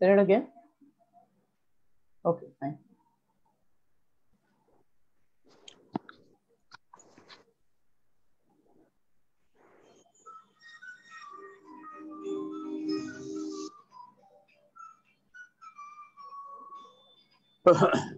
Say it again. Okay, fine.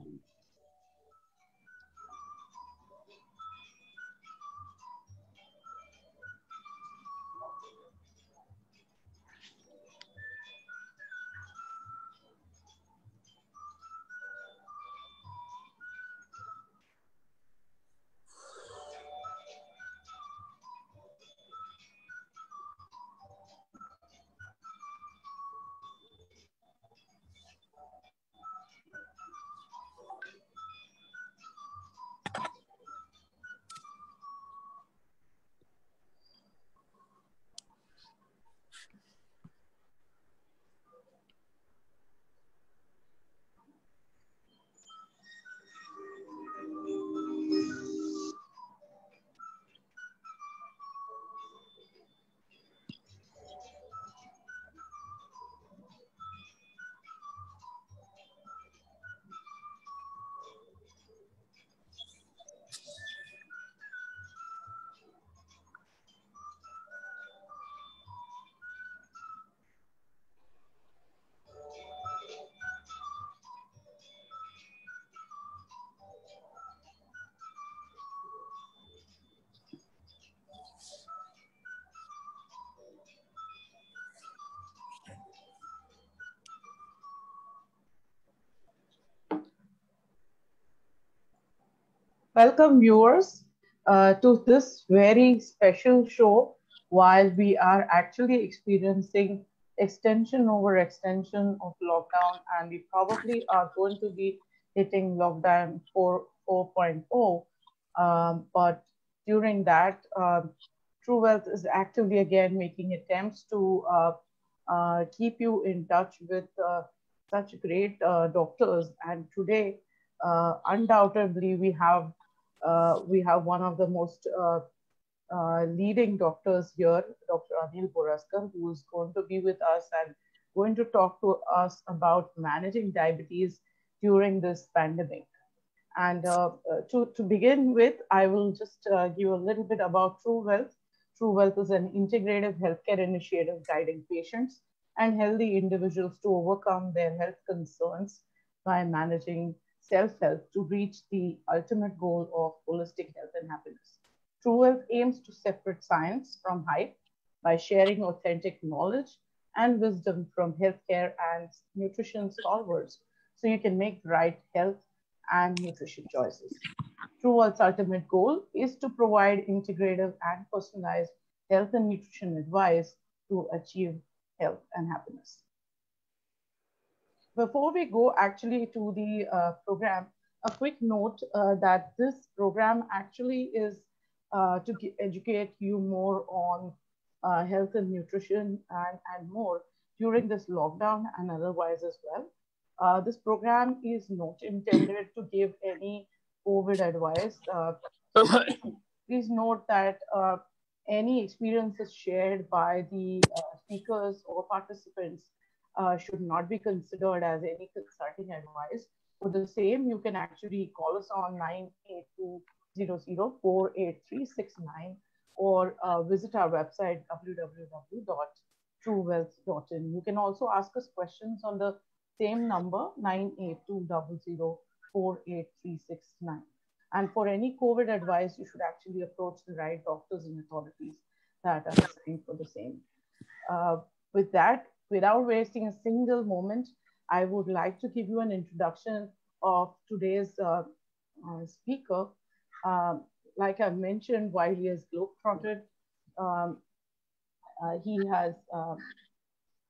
Welcome viewers uh, to this very special show while we are actually experiencing extension over extension of lockdown and we probably are going to be hitting lockdown 4, 4.0. Um, but during that, um, TruWellth is actively again making attempts to uh, uh, keep you in touch with uh, such great uh, doctors. And today, uh, undoubtedly, we have we have one of the most uh, uh, leading doctors here, Dr. Anil Bhoraskar, who is going to be with us and going to talk to us about managing diabetes during this pandemic. And uh, uh, to, to begin with, I will just uh, give a little bit about TruWellth. True Wealth is an integrative healthcare initiative guiding patients and healthy individuals to overcome their health concerns by managing self-help to reach the ultimate goal of holistic health and happiness. TruWellth aims to separate science from hype by sharing authentic knowledge and wisdom from healthcare and nutrition solvers so you can make the right health and nutrition choices. TruWellth's ultimate goal is to provide integrative and personalized health and nutrition advice to achieve health and happiness before we go actually to the uh, program, a quick note uh, that this program actually is uh, to educate you more on uh, health and nutrition and, and more during this lockdown and otherwise as well. Uh, this program is not intended to give any COVID advice. Please note that any experiences shared by the speakers or participants uh, should not be considered as any consulting advice. For the same, you can actually call us on 98200 or uh, visit our website www.truwellth.in. You can also ask us questions on the same number 98200 And for any COVID advice, you should actually approach the right doctors and authorities that are assigned for the same. Uh, with that, without wasting a single moment, I would like to give you an introduction of today's uh, uh, speaker. Um, like I mentioned, while he has globetrotted, um, uh, he has, um,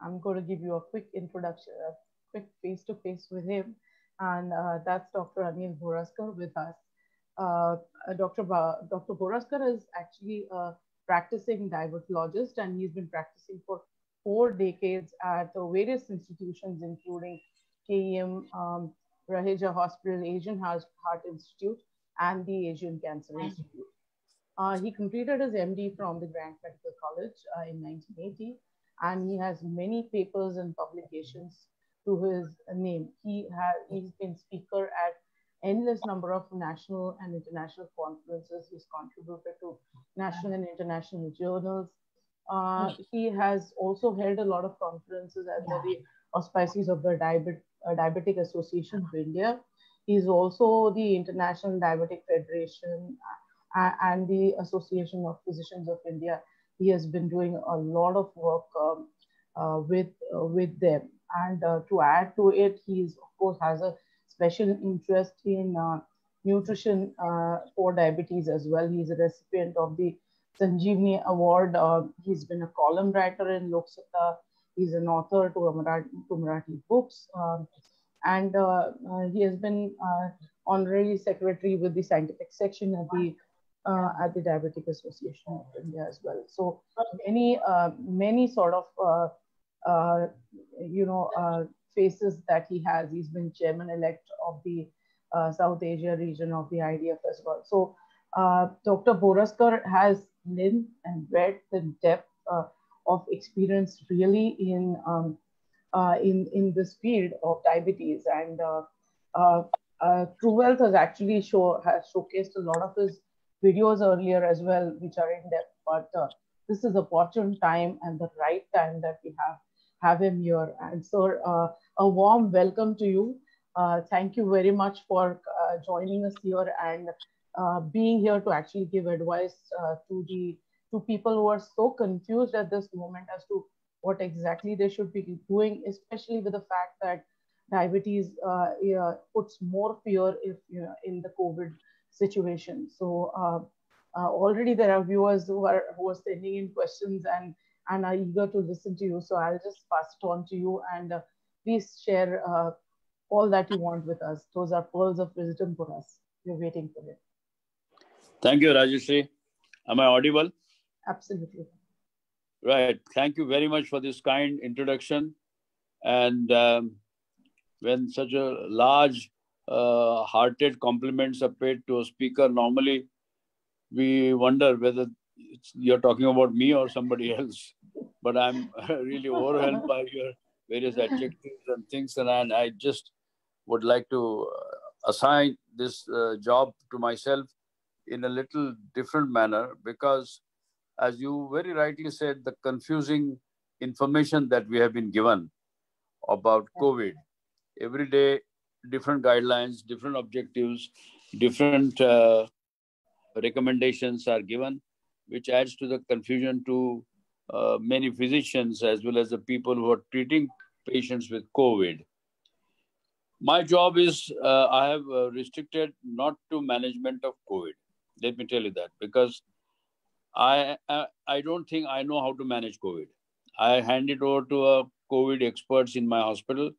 I'm going to give you a quick introduction, a quick face-to-face -face with him. And uh, that's Dr. Anil Bhoraskar with us. Uh, uh, Dr. Ba Dr. Bhoraskar is actually a practicing diabetologist and he's been practicing for four decades at various institutions, including KEM, um, Raheja Hospital, Asian Heart Institute, and the Asian Cancer Institute. Uh, he completed his MD from the Grant Medical College uh, in 1980, and he has many papers and publications to his name. He has he's been speaker at endless number of national and international conferences. He's contributed to national and international journals. Uh, he has also held a lot of conferences under the auspices of the Diabet uh, Diabetic Association of India. He's also the International Diabetic Federation uh, and the Association of Physicians of India. He has been doing a lot of work um, uh, with, uh, with them. And uh, to add to it, he of course has a special interest in uh, nutrition uh, for diabetes as well. He's a recipient of the Sanjeevani Award. Uh, he's been a column writer in Loksatta. He's an author to Marathi, to Marathi books. Um, and uh, uh, he has been uh, honorary secretary with the scientific section at the at the Diabetic Association of India as well. So many many sort of you know faces that he has. He's been chairman elect of the uh, South Asia region of the IDF as well. So uh, Dr. Bhoraskar has length and breadth and depth uh, of experience really in, um, uh, in, in this field of diabetes. And uh, TruWellth has actually show, has showcased a lot of his videos earlier as well, which are in depth. But this is a opportune time and the right time that we have have him here. And so uh, a warm welcome to you. Uh, thank you very much for uh, joining us here and uh, being here to actually give advice uh, to the to people who are so confused at this moment as to what exactly they should be doing, especially with the fact that diabetes uh, puts more fear if you know, in the COVID situation. So already there are viewers who are who are sending in questions and and are eager to listen to you. So I'll just pass it on to you and uh, please share uh, all that you want with us. Those are pearls of wisdom for us. We're waiting for it. Thank you, Rajashree. Am I audible? Absolutely. Right. Thank you very much for this kind introduction. And um, when such a large uh, hearted compliments are paid to a speaker, normally we wonder whether you're talking about me or somebody else. But I'm really overwhelmed by your various adjectives and things, and I, and I just would like to uh, assign this uh, job to myself in a little different manner because, as you very rightly said, the confusing information that we have been given about COVID every day, different guidelines, different objectives, different uh, recommendations are given which adds to the confusion to uh, many physicians as well as the people who are treating patients with COVID. My job is uh, I have uh, restricted not to management of COVID. Let me tell you that because I, I I don't think I know how to manage COVID. I hand it over to a COVID experts in my hospital,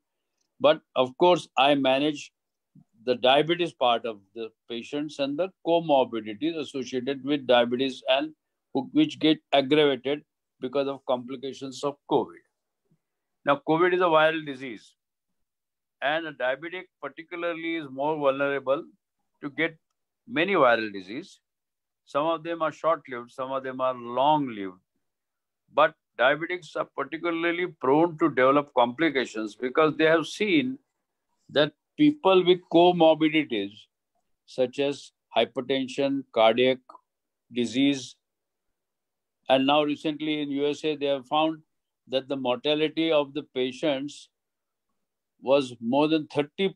but of course I manage the diabetes part of the patients and the comorbidities associated with diabetes and which get aggravated because of complications of COVID. Now, COVID is a viral disease, and a diabetic particularly is more vulnerable to get many viral disease. Some of them are short-lived, some of them are long-lived. But diabetics are particularly prone to develop complications because they have seen that people with comorbidities such as hypertension, cardiac disease, and now recently in USA, they have found that the mortality of the patients was more than 30%,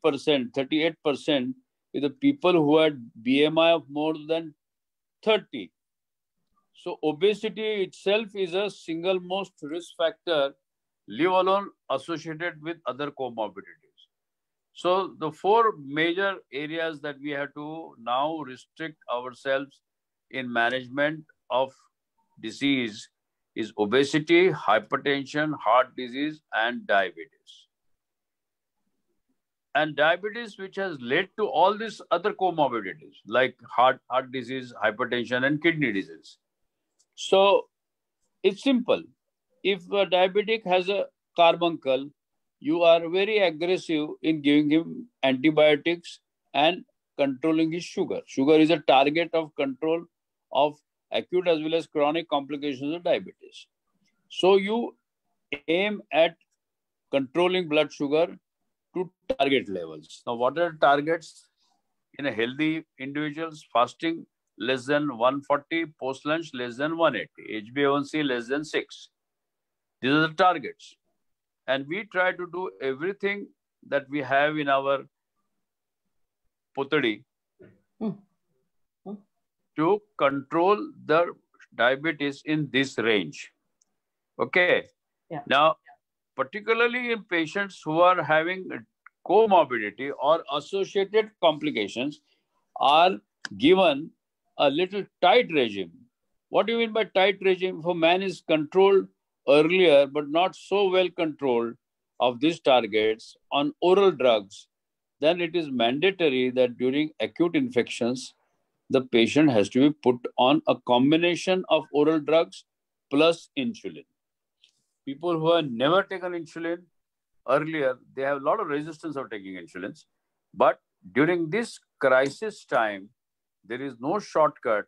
38% with the people who had BMI of more than 30. So obesity itself is a single most risk factor, leave alone associated with other comorbidities. So the four major areas that we have to now restrict ourselves in management of disease is obesity, hypertension, heart disease, and diabetes. And diabetes, which has led to all these other comorbidities like heart, heart disease, hypertension, and kidney disease. So it's simple. If a diabetic has a carbuncle, you are very aggressive in giving him antibiotics and controlling his sugar. Sugar is a target of control of acute as well as chronic complications of diabetes. So you aim at controlling blood sugar to target levels. Now, what are the targets in a healthy individuals? Fasting less than 140, post lunch less than 180, HbA1c less than 6. These are the targets. And we try to do everything that we have in our putadi mm. Mm. to control the diabetes in this range. Okay. Yeah. Now, particularly in patients who are having comorbidity or associated complications, are given a little tight regime. What do you mean by tight regime? If a man is controlled earlier, but not so well controlled of these targets on oral drugs, then it is mandatory that during acute infections, the patient has to be put on a combination of oral drugs plus insulin. People who have never taken insulin earlier, they have a lot of resistance of taking insulins. But during this crisis time, there is no shortcut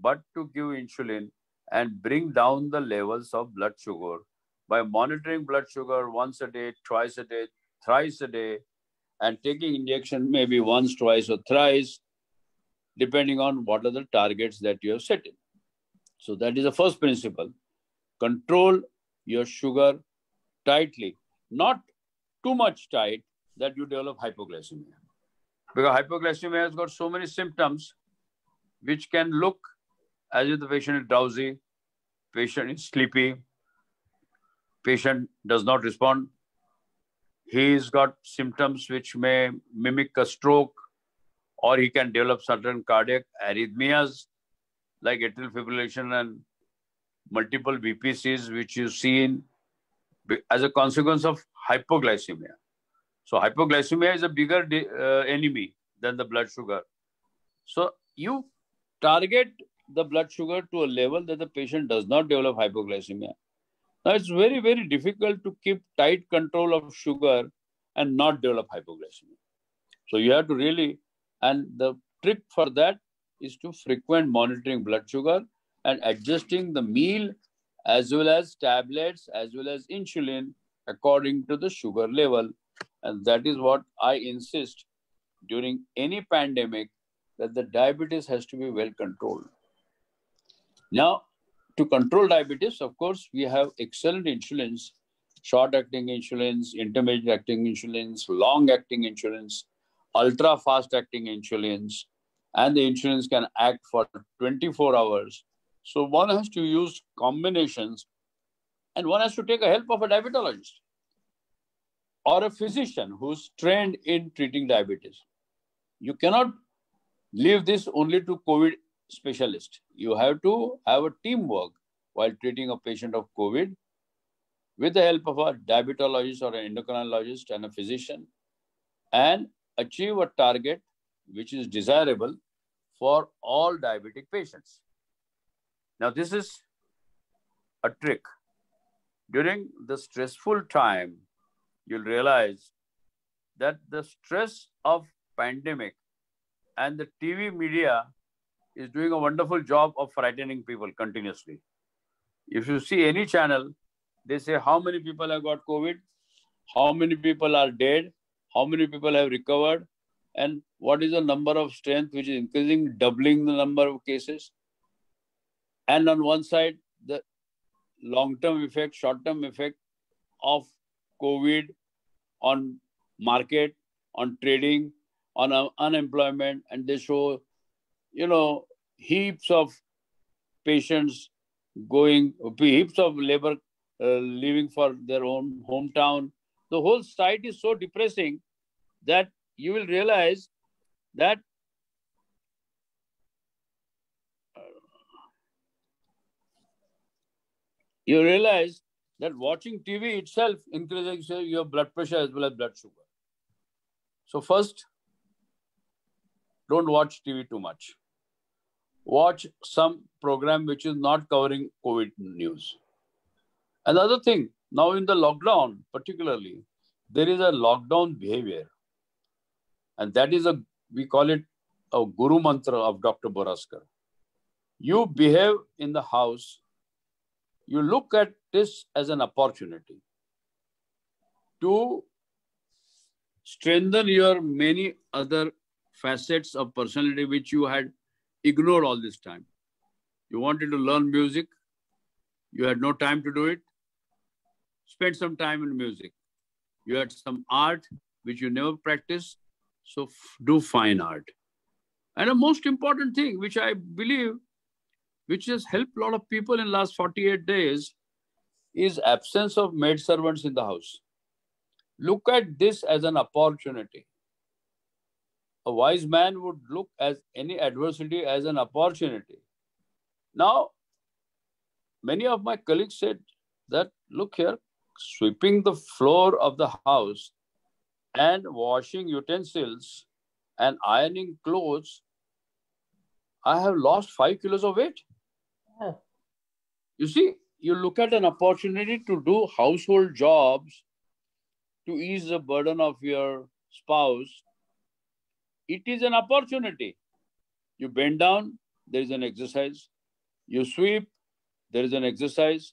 but to give insulin and bring down the levels of blood sugar by monitoring blood sugar once a day, twice a day, thrice a day, and taking injection maybe once, twice, or thrice, depending on what are the targets that you have set in. So that is the first principle. Control your sugar tightly, not too much tight that you develop hypoglycemia. Because hypoglycemia has got so many symptoms which can look as if the patient is drowsy, patient is sleepy, patient does not respond. He's got symptoms which may mimic a stroke, or he can develop certain cardiac arrhythmias like atrial fibrillation and multiple VPCs, which you see in, as a consequence of hypoglycemia. So hypoglycemia is a bigger uh, enemy than the blood sugar. So you target the blood sugar to a level that the patient does not develop hypoglycemia. Now, it's very, very difficult to keep tight control of sugar and not develop hypoglycemia. So you have to really, and the trick for that is to frequent monitoring blood sugar and adjusting the meal as well as tablets as well as insulin according to the sugar level. And that is what I insist during any pandemic that the diabetes has to be well controlled. Now, to control diabetes, of course, we have excellent insulins, short-acting insulins, intermediate-acting insulins, long-acting insulins, ultra-fast-acting insulins, and the insulins can act for 24 hours. So one has to use combinations, and one has to take a help of a diabetologist or a physician who's trained in treating diabetes. You cannot leave this only to COVID specialist. You have to have a teamwork while treating a patient of COVID with the help of a diabetologist or an endocrinologist and a physician and achieve a target which is desirable for all diabetic patients. Now, this is a trick. During the stressful time, you'll realize that the stress of pandemic and the TV media is doing a wonderful job of frightening people continuously. If you see any channel, they say how many people have got COVID, how many people are dead, how many people have recovered, and what is the number of strength which is increasing, doubling the number of cases. And on one side, the long-term effect, short-term effect of COVID on market, on trading, on uh, unemployment, and they show, you know, heaps of patients going, heaps of labor uh, leaving for their own hometown. The whole site is so depressing that you will realize that you realize that watching TV itself increases your blood pressure as well as blood sugar. So first, don't watch TV too much watch some program which is not covering COVID news. Another thing, now in the lockdown, particularly, there is a lockdown behavior. And that is a, we call it a guru mantra of Dr. Bhoraskar. You behave in the house, you look at this as an opportunity to strengthen your many other facets of personality which you had ignored all this time. You wanted to learn music, you had no time to do it. Spend some time in music. You had some art which you never practiced, so do fine art. And a most important thing, which I believe, which has helped a lot of people in last 48 days, is absence of maid servants in the house. Look at this as an opportunity. A wise man would look as any adversity as an opportunity. Now, many of my colleagues said that, look here, sweeping the floor of the house and washing utensils and ironing clothes, I have lost five kilos of weight. You see, you look at an opportunity to do household jobs to ease the burden of your spouse, it is an opportunity. You bend down, there is an exercise. You sweep, there is an exercise.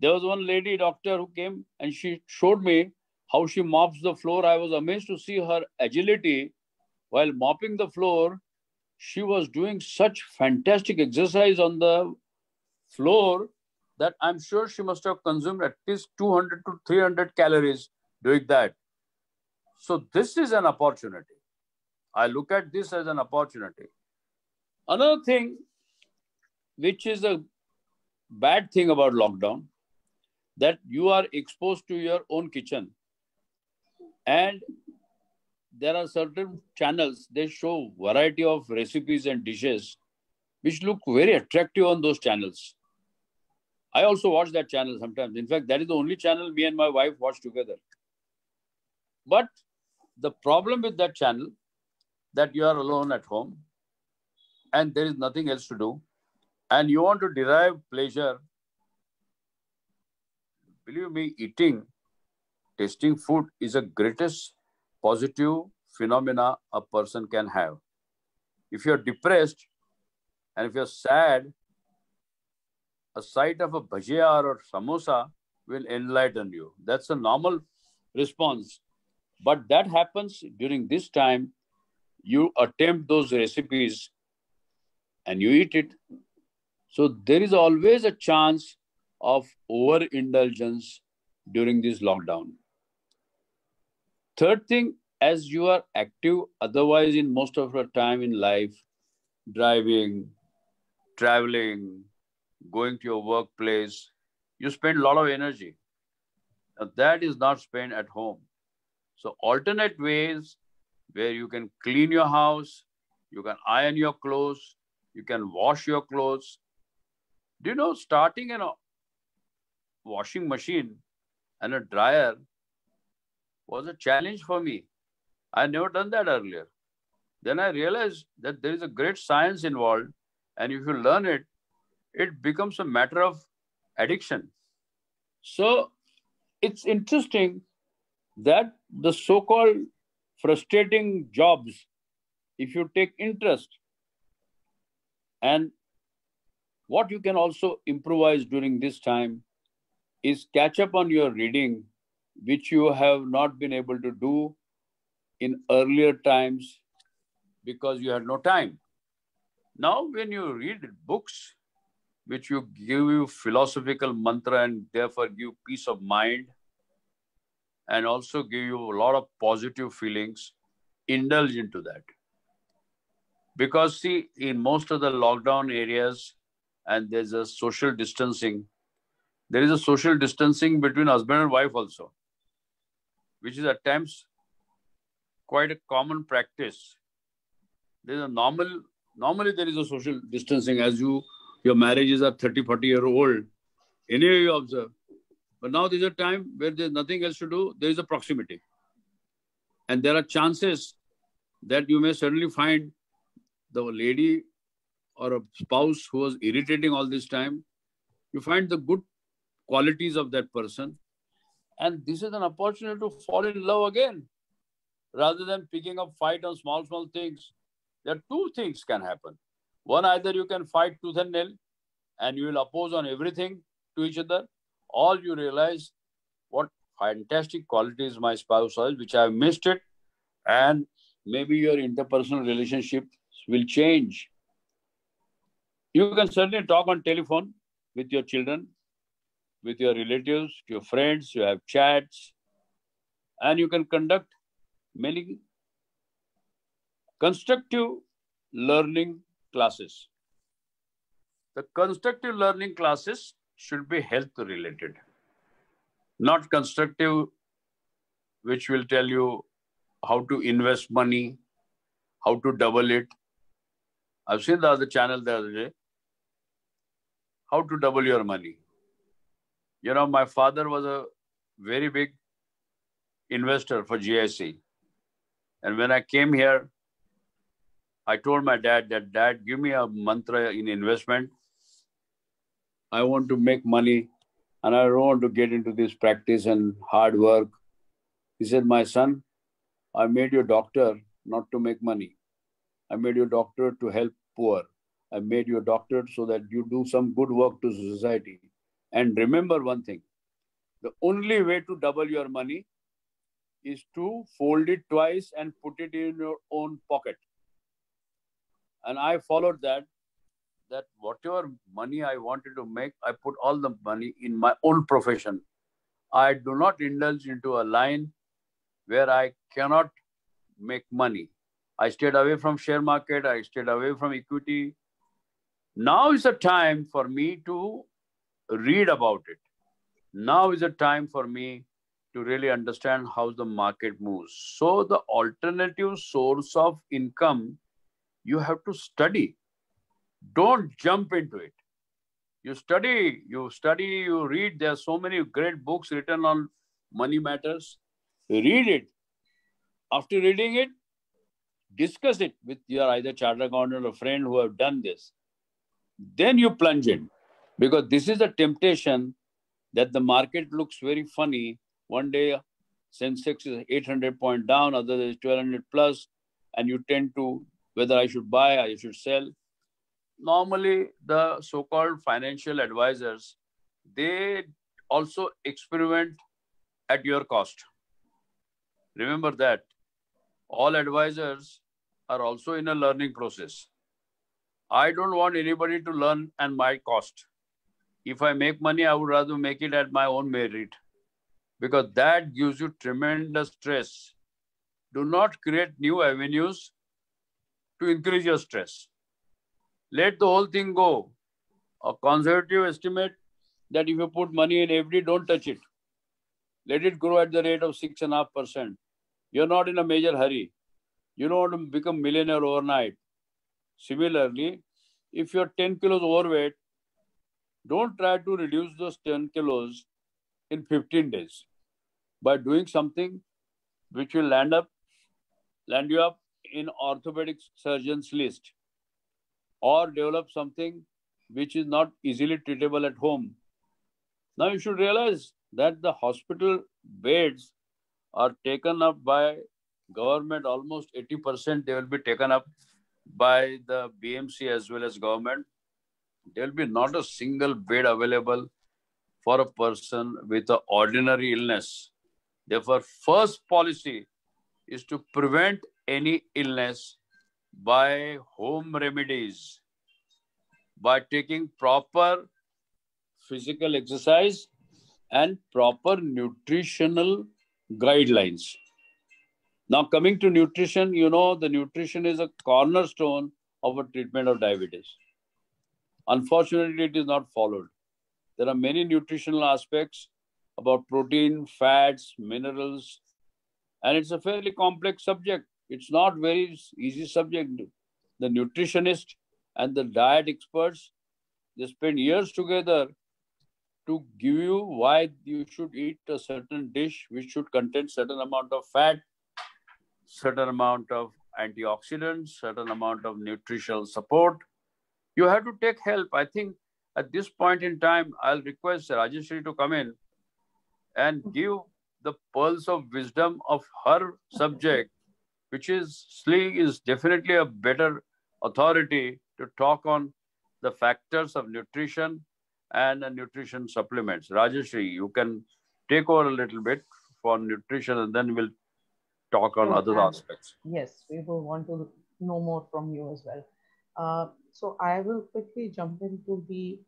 There was one lady doctor who came and she showed me how she mops the floor. I was amazed to see her agility while mopping the floor. She was doing such fantastic exercise on the floor that I'm sure she must have consumed at least 200 to 300 calories doing that. So this is an opportunity. I look at this as an opportunity. Another thing, which is a bad thing about lockdown, that you are exposed to your own kitchen. And there are certain channels, they show variety of recipes and dishes, which look very attractive on those channels. I also watch that channel sometimes. In fact, that is the only channel me and my wife watch together. But the problem with that channel that you are alone at home and there is nothing else to do and you want to derive pleasure believe me eating tasting food is the greatest positive phenomena a person can have if you're depressed and if you're sad a sight of a bhajia or samosa will enlighten you that's a normal response but that happens during this time. You attempt those recipes and you eat it. So there is always a chance of overindulgence during this lockdown. Third thing, as you are active otherwise in most of your time in life, driving, traveling, going to your workplace, you spend a lot of energy. Now, that is not spent at home. So alternate ways where you can clean your house, you can iron your clothes, you can wash your clothes. Do you know starting a washing machine and a dryer was a challenge for me. I never done that earlier. Then I realized that there is a great science involved, and if you learn it, it becomes a matter of addiction. So it's interesting that the so-called frustrating jobs, if you take interest, and what you can also improvise during this time is catch up on your reading, which you have not been able to do in earlier times because you had no time. Now, when you read books, which you give you philosophical mantra and therefore give peace of mind, and also give you a lot of positive feelings, indulge into that. Because, see, in most of the lockdown areas, and there's a social distancing, there is a social distancing between husband and wife also, which is at times quite a common practice. There's a normal, normally there is a social distancing as you, your marriages are 30, 40 year old. Anyway, you observe but now there's a time where there's nothing else to do, there is a proximity. And there are chances that you may suddenly find the lady or a spouse who was irritating all this time. You find the good qualities of that person. And this is an opportunity to fall in love again. Rather than picking up fight on small, small things, there are two things can happen. One, either you can fight tooth and nail and you will oppose on everything to each other, all you realize what fantastic qualities my spouse has, which I've missed it. And maybe your interpersonal relationship will change. You can certainly talk on telephone with your children, with your relatives, your friends, you have chats, and you can conduct many constructive learning classes. The constructive learning classes should be health related, not constructive, which will tell you how to invest money, how to double it. I've seen the other channel the other day. How to double your money. You know, my father was a very big investor for GIC. And when I came here, I told my dad that, Dad, give me a mantra in investment. I want to make money and I don't want to get into this practice and hard work. He said, My son, I made you a doctor not to make money. I made you a doctor to help poor. I made you a doctor so that you do some good work to society. And remember one thing the only way to double your money is to fold it twice and put it in your own pocket. And I followed that, that whatever money I wanted to make, I put all the money in my own profession. I do not indulge into a line where I cannot make money. I stayed away from share market. I stayed away from equity. Now is the time for me to read about it. Now is the time for me to really understand how the market moves. So the alternative source of income, you have to study. Don't jump into it. You study, you study, you read. There are so many great books written on money matters. Read it. After reading it, discuss it with your either chartered accountant or a friend who have done this. Then you plunge in because this is a temptation that the market looks very funny one day, Sensex is 800 point down, other is 1200 plus, and you tend to whether I should buy or I should sell. Normally, the so-called financial advisors, they also experiment at your cost. Remember that all advisors are also in a learning process. I don't want anybody to learn at my cost. If I make money, I would rather make it at my own merit because that gives you tremendous stress. Do not create new avenues to increase your stress. Let the whole thing go. A conservative estimate that if you put money in FD, don't touch it. Let it grow at the rate of six and a half percent. You're not in a major hurry. You don't want to become millionaire overnight. Similarly, if you're 10 kilos overweight, don't try to reduce those 10 kilos in 15 days. By doing something which will land up land you up in orthopedic surgeon's list or develop something which is not easily treatable at home. Now you should realize that the hospital beds are taken up by government. Almost 80% they will be taken up by the bmc as well as government there will be not a single bed available for a person with an ordinary illness Therefore, first policy is to prevent any illness by home remedies, by taking proper physical exercise and proper nutritional guidelines. Now, coming to nutrition, you know, the nutrition is a cornerstone of a treatment of diabetes. Unfortunately, it is not followed. There are many nutritional aspects about protein, fats, minerals, and it's a fairly complex subject. It's not very easy subject. The nutritionist and the diet experts, they spend years together to give you why you should eat a certain dish which should contain certain amount of fat, certain amount of antioxidants, certain amount of nutritional support. You have to take help. I think at this point in time, I'll request Rajashree to come in and give the pearls of wisdom of her subject, which is Slee is definitely a better authority to talk on the factors of nutrition and nutrition supplements. Rajashree, you can take over a little bit for nutrition and then we'll talk on other aspects. Yes, we will want to know more from you as well. Uh, so I will quickly jump into the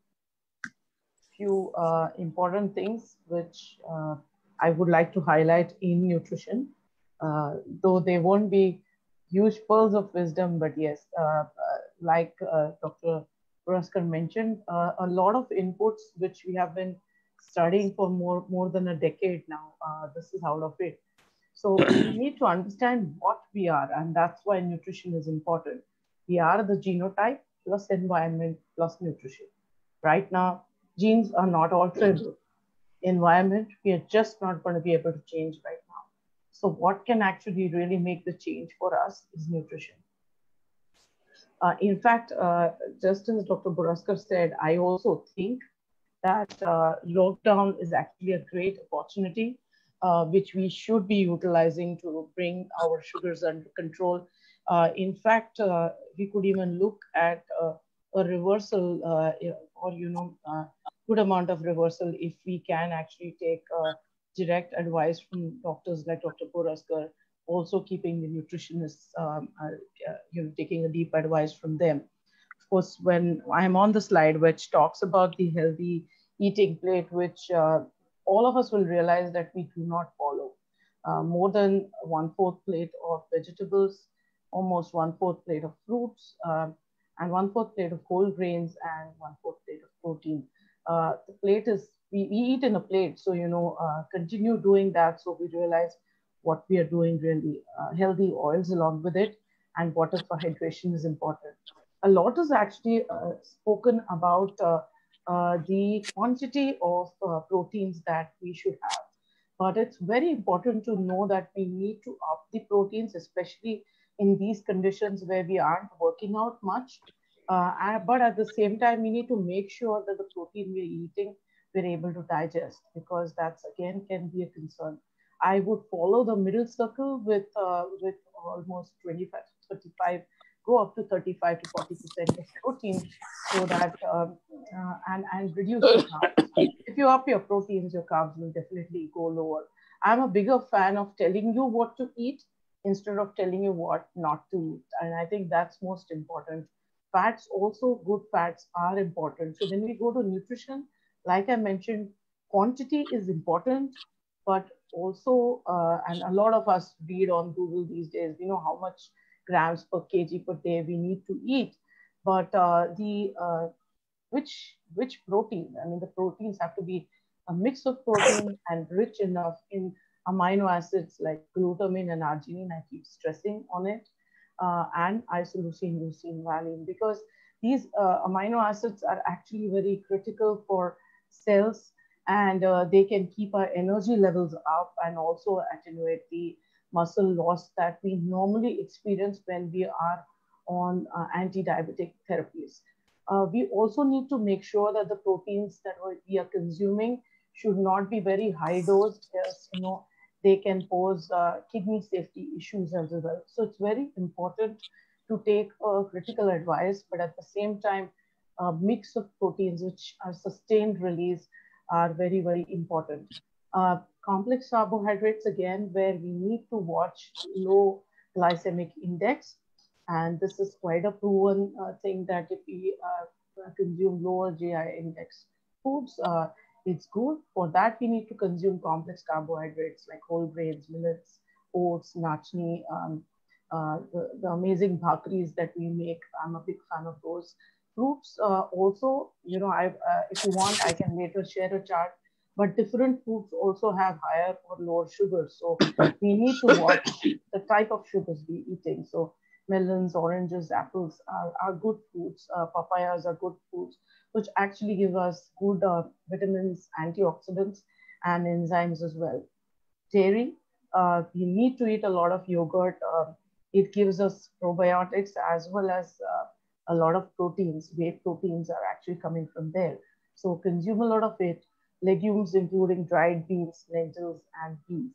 few uh, important things which uh, I would like to highlight in nutrition, uh, though they won't be huge pearls of wisdom, but yes, uh, uh, like Dr. Bhoraskar mentioned, a lot of inputs which we have been studying for more, more than a decade now. this is out of it. So we need to understand what we are, and that's why nutrition is important. We are the genotype plus environment plus nutrition. Right now, genes are not alterable. Environment, we are just not going to be able to change right now. So what can actually really make the change for us is nutrition. Uh, in fact, uh, just as Dr. Bhoraskar said, I also think that uh, lockdown is actually a great opportunity, uh, which we should be utilizing to bring our sugars under control. Uh, in fact, uh, we could even look at a reversal or, you know, good amount of reversal if we can actually take uh, direct advice from doctors like Dr. Bhoraskar, also keeping the nutritionists, um, uh, uh, you know, taking a deep advice from them. Of course, when I'm on the slide, which talks about the healthy eating plate, which uh, all of us will realize that we do not follow. Uh, more than one fourth plate of vegetables, almost one fourth plate of fruits, um, and one fourth plate of whole grains, and one fourth plate of protein uh, the plate is, we, we, eat in a plate. So, you know, uh, continue doing that. So we realize what we are doing really uh, healthy oils along with it and water for hydration is important. A lot is actually uh, spoken about uh, uh, the quantity of proteins that we should have. But it's very important to know that we need to up the proteins, especially in these conditions where we aren't working out much uh, but at the same time, we need to make sure that the protein we're eating, we're able to digest because that's again can be a concern. I would follow the middle circle with uh, with almost 25 to 35, go up to 35 to 40 percent of protein, so that um, uh, and and reduce the carbs. If you up your proteins, your carbs will definitely go lower. I'm a bigger fan of telling you what to eat instead of telling you what not to eat, and I think that's most important. Fats also good fats are important. So when we go to nutrition like i mentioned quantity is important but also uh, and a lot of us read on google these days we know how much grams per kg per day we need to eat. But uh, the uh, which which protein? I mean the proteins have to be a mix of protein and rich enough in amino acids like glutamine and arginine i keep stressing on it uh, and isoleucine, leucine, valine, because these uh, amino acids are actually very critical for cells and uh, they can keep our energy levels up and also attenuate the muscle loss that we normally experience when we are on uh, anti-diabetic therapies. Uh, we also need to make sure that the proteins that we are consuming should not be very high dose, just, you know, they can pose uh, kidney safety issues as well. So it's very important to take a critical advice, but at the same time, a mix of proteins which are sustained release are very, very important. Uh, complex carbohydrates, again, where we need to watch low glycemic index. And this is quite a proven uh, thing that if we uh, consume lower GI index foods, uh, it's good. For that, we need to consume complex carbohydrates like whole grains, millets, oats, nachni, um, uh, the, the, amazing bhakris that we make. I'm a big fan of those. Fruits uh, also, you know, I uh, if you want, I can later share a chart. But different fruits also have higher or lower sugars. So we need to watch the type of sugars we're eating. So melons, oranges, apples are, are good fruits. Uh, papayas are good fruits which actually give us good uh, vitamins, antioxidants, and enzymes as well. Dairy, uh, need to eat a lot of yogurt. Uh, it gives us probiotics as well as uh, a lot of proteins. Whey proteins are actually coming from there. So consume a lot of it. Legumes, including dried beans, lentils, and peas.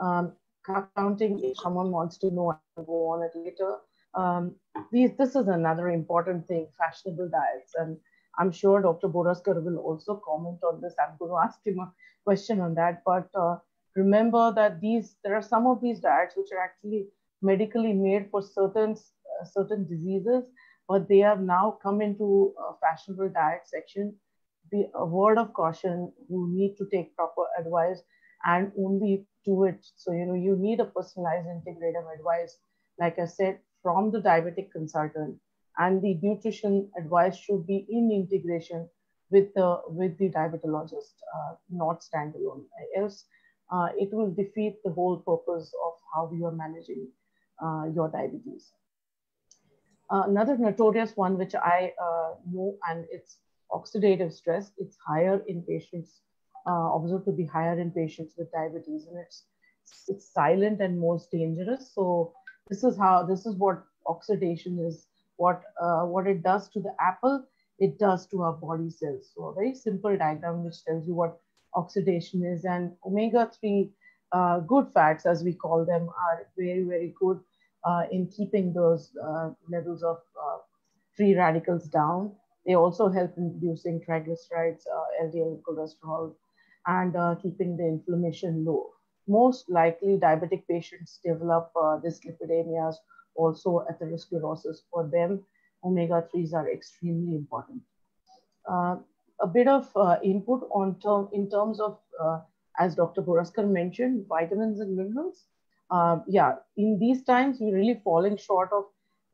Um, counting, if someone wants to know, I'll go on it later. Um, these, this is another important thing, fashionable diets. And I'm sure Dr. Bhoraskar will also comment on this. I'm going to ask him a question on that. But uh, remember that these there are some of these diets which are actually medically made for certain uh, certain diseases, but they have now come into a fashionable diet section. Be a word of caution: you need to take proper advice and only do it. So you know you need a personalized integrative advice, like I said, from the diabetic consultant, and the nutrition advice should be in integration with the with the diabetologist, uh, not standalone. Else, uh, it will defeat the whole purpose of how you are managing uh, your diabetes. Another notorious one, which I uh, know, and it's oxidative stress. It's higher in patients, uh, observed to be higher in patients with diabetes, and it's it's silent and most dangerous. So this is how this is what oxidation is. What what it does to the apple, it does to our body cells. So a very simple diagram which tells you what oxidation is. And omega-3 uh, good fats, as we call them, are very, very good uh, in keeping those uh, levels of uh, free radicals down. They also help in reducing triglycerides, LDL cholesterol, and keeping the inflammation low. Most likely, diabetic patients develop dyslipidemias also at the risk atherosclerosis. For them, omega-3s are extremely important. Uh, a bit of uh, input on term in terms of, uh, as Dr. Bhoraskar mentioned, vitamins and minerals. Uh, yeah, in these times, we're really falling short of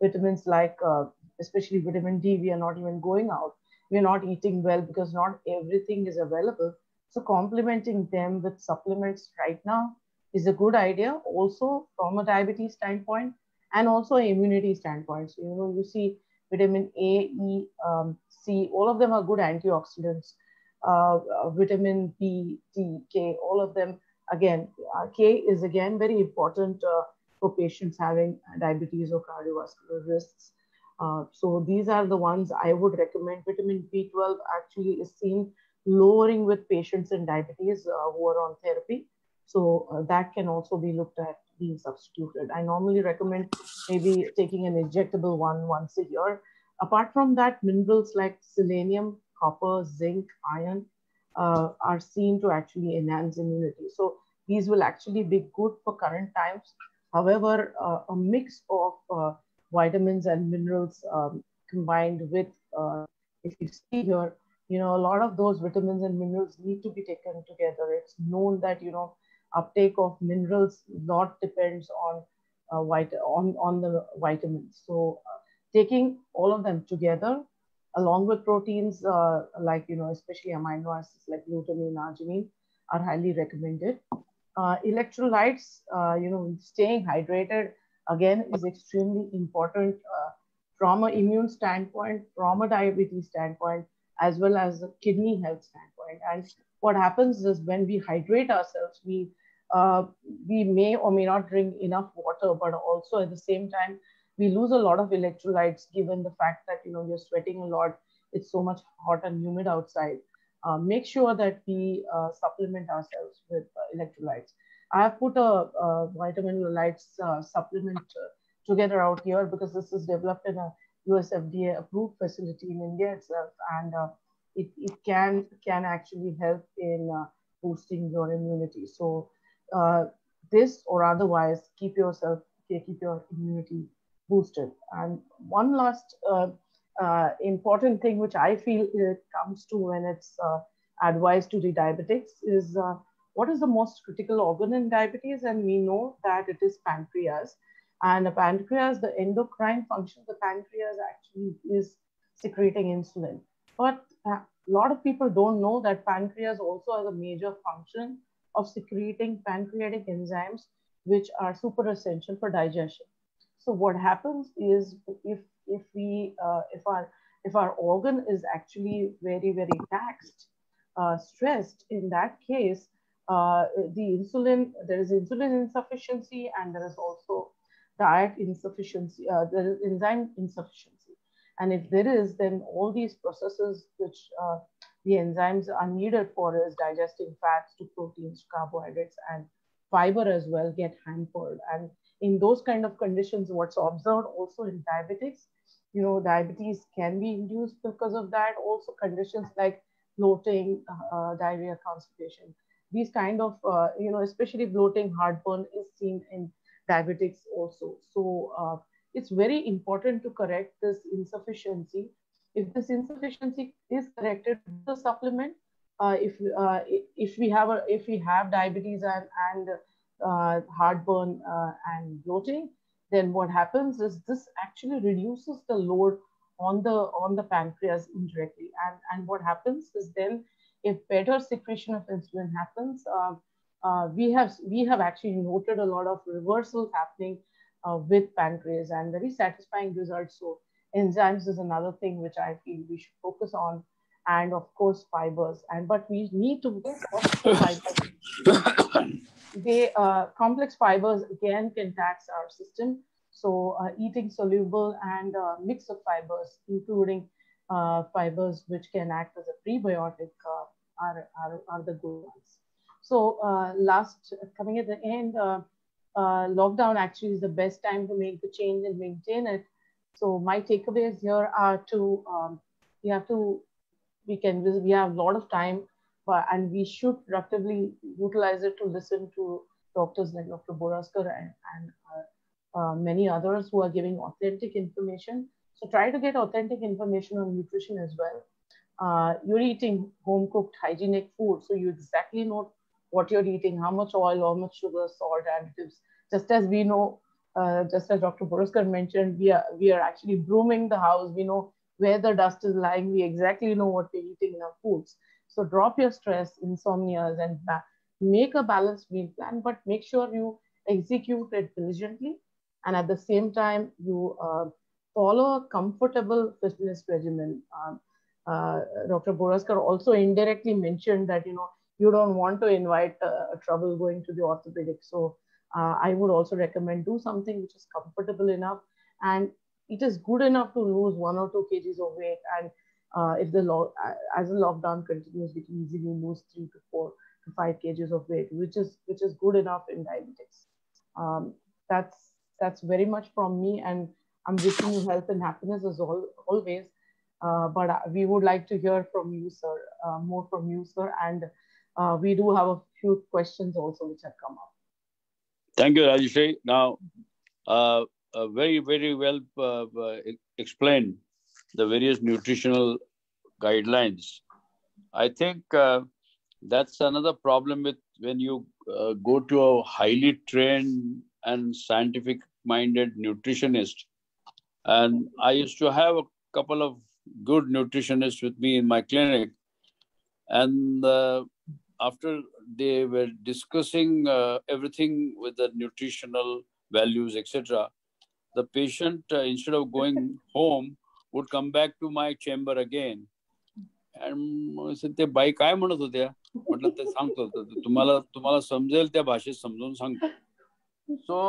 vitamins like, uh, especially vitamin D. We are not even going out. We're not eating well because not everything is available. So complementing them with supplements right now is a good idea. Also from a diabetes standpoint and also immunity standpoint. So, you know, you see vitamin A, E, um, C, all of them are good antioxidants. Uh, uh, vitamin B, D, K, all of them. Again, uh, K is again very important uh, for patients having diabetes or cardiovascular risks. Uh, so these are the ones I would recommend. Vitamin B12 actually is seen lowering with patients in diabetes uh, who are on therapy. So that can also be looked at being substituted. I normally recommend maybe taking an injectable one once a year Apart from that, minerals like selenium, copper, zinc, iron uh, are seen to actually enhance immunity. So these will actually be good for current times. However, uh, a mix of uh, vitamins and minerals um, combined with, uh, if you see here, you know, a lot of those vitamins and minerals need to be taken together. It's known that, you know, uptake of minerals not depends on uh, on, on the vitamins. So uh, taking all of them together along with proteins uh, like, you know, especially amino acids like glutamine, arginine are highly recommended. Uh, electrolytes, uh, you know, staying hydrated again is extremely important uh, from an immune standpoint, from a diabetes standpoint, as well as a kidney health standpoint. And what happens is when we hydrate ourselves, we uh, we may or may not drink enough water, but also at the same time, we lose a lot of electrolytes given the fact that you know you're sweating a lot. It's so much hot and humid outside. Uh, make sure that we uh, supplement ourselves with uh, electrolytes. I have put a, a vitamin electrolytes uh, supplement uh, together out here because this is developed in a usfda approved facility in india itself and it, it can can actually help in boosting your immunity. So this or otherwise keep yourself keep your immunity boosted. And one last uh, uh, important thing which I feel it comes to when it's uh, advised to the diabetics is uh, what is the most critical organ in diabetes? And we know that it is pancreas. And the pancreas, the endocrine function the pancreas actually is secreting insulin. But a lot of people don't know that pancreas also has a major function of secreting pancreatic enzymes, which are super essential for digestion. So what happens is if if we uh, if our if our organ is actually very very taxed, uh, stressed, in that case, uh, the insulin there is insulin insufficiency and there is also diet insufficiency. Uh, there is enzyme insufficiency, and if there is, then all these processes which uh, the enzymes are needed for is digesting fats to proteins, carbohydrates, and fiber as well get hampered and in those kind of conditions, what's observed also in diabetics you know, diabetes can be induced because of that. Also conditions like bloating, uh, diarrhea, constipation. These kind of, uh, you know, especially bloating, heartburn is seen in diabetics also. So uh, it's very important to correct this insufficiency. If this insufficiency is corrected with a supplement, uh, if uh, if we have a, if we have diabetes and and uh, heartburn uh, and bloating, then what happens is this actually reduces the load on the on the pancreas indirectly, and and what happens is then if better secretion of insulin happens, uh, uh, we have we have actually noted a lot of reversals happening with pancreas and very satisfying results. So enzymes is another thing which I feel we should focus on and of course fibers. And but we need to they uh, complex fibers again can tax our system. So uh, eating soluble and uh, mix of fibers, including uh, fibers which can act as a prebiotic, uh, are, are, are the good ones. So uh, last, coming at the end, lockdown actually is the best time to make the change and maintain it. So my takeaways here are to, um, you have to we can we have a lot of time but, and we should productively utilize it to listen to doctors like Dr. Bhoraskar and, and uh, uh, many others who are giving authentic information. So try to get authentic information on nutrition as well. Uh, you're eating home cooked hygienic food, so you exactly know what you're eating, how much oil, how much sugar, salt, additives. Just as we know, uh, just as Dr. Bhoraskar mentioned, we are we are actually brooming the house. We know where the dust is lying. We exactly know what we're eating in our foods. So drop your stress, insomnias, and make a balanced meal plan, but make sure you execute it diligently. And at the same time, you uh, follow a comfortable fitness regimen. Um, uh, Dr. Bhoraskar also indirectly mentioned that, you know, you don't want to invite uh, trouble going to the orthopedic. So uh, I would also recommend do something which is comfortable enough and it is good enough to lose one or two kgs of weight. And uh, if the uh, as the lockdown continues, we can easily lose three to four to five kgs of weight, which is which is good enough in diabetics. Um, that's that's very much from me, and I'm wishing you health and happiness as all, always. Uh, but uh, we would like to hear from you, sir, uh, more from you, sir, and we do have a few questions also which have come up. Thank you, Rajashree. Now, uh, uh, very, very well uh, uh, explained the various nutritional guidelines. I think uh, that's another problem with when you uh, go to a highly trained and scientific minded nutritionist. And I used to have a couple of good nutritionists with me in my clinic. And after they were discussing everything with the nutritional values, etc., the patient, uh, instead of going home, would come back to my chamber again. And ते by काय म्हणत होत्या म्हटलं ते सांगतो तुम्हाला तुम्हाला समजेल त्या भाषेत समजून सांगतो सो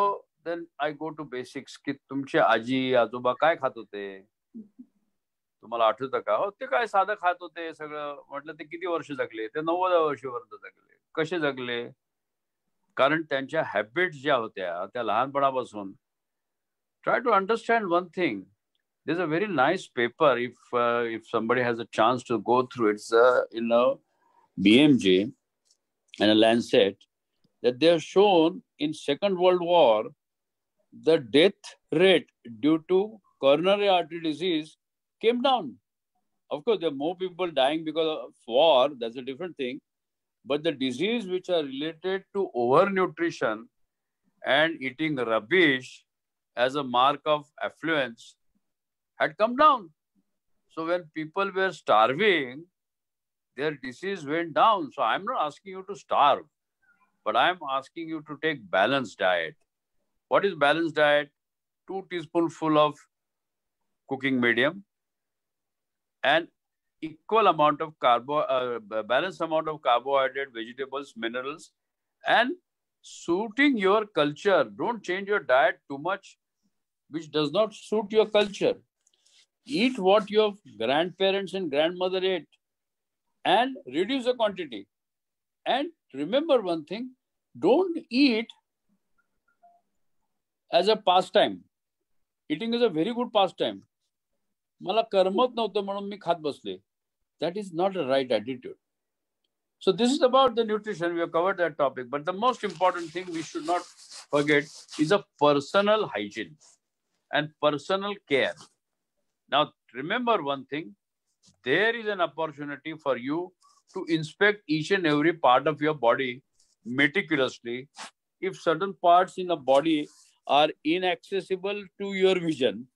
then I go to basics की तुमचे आजी आजोबा काय खात होते तुम्हाला आठवतं का हो ते काय साधं खात होते सगळं म्हटलं ते किती वर्ष जगले ते नव्वद वर्षापर्यंत जगले कसे जगले कारण त्यांच्या हॅबिट्स ज्या होत्या त्या लहानपणापासून try to understand one thing. There's a very nice paper. If uh, if somebody has a chance to go through, it's uh, in a BMJ and a Lancet that they have shown in Second World War the death rate due to coronary artery disease came down. Of course, there are more people dying because of war. That's a different thing. But the disease which are related to overnutrition and eating rubbish as a mark of affluence had come down. So when people were starving, their disease went down. So I'm not asking you to starve, but I'm asking you to take balanced diet. What is balanced diet? Two teaspoonful of cooking medium and equal amount of carbo, uh, balanced amount of carbohydrate, vegetables, minerals, and suiting your culture. Don't change your diet too much which does not suit your culture. Eat what your grandparents and grandmother ate and reduce the quantity. And remember one thing don't eat as a pastime. Eating is a very good pastime. मला करमत नव्हतं म्हणून मी खात बसले That is not a right attitude. So this is about the nutrition. We have covered that topic. But the most important thing we should not forget is a personal hygiene and personal care. Now, remember one thing. There is an opportunity for you to inspect each and every part of your body meticulously. If certain parts in the body are inaccessible to your vision,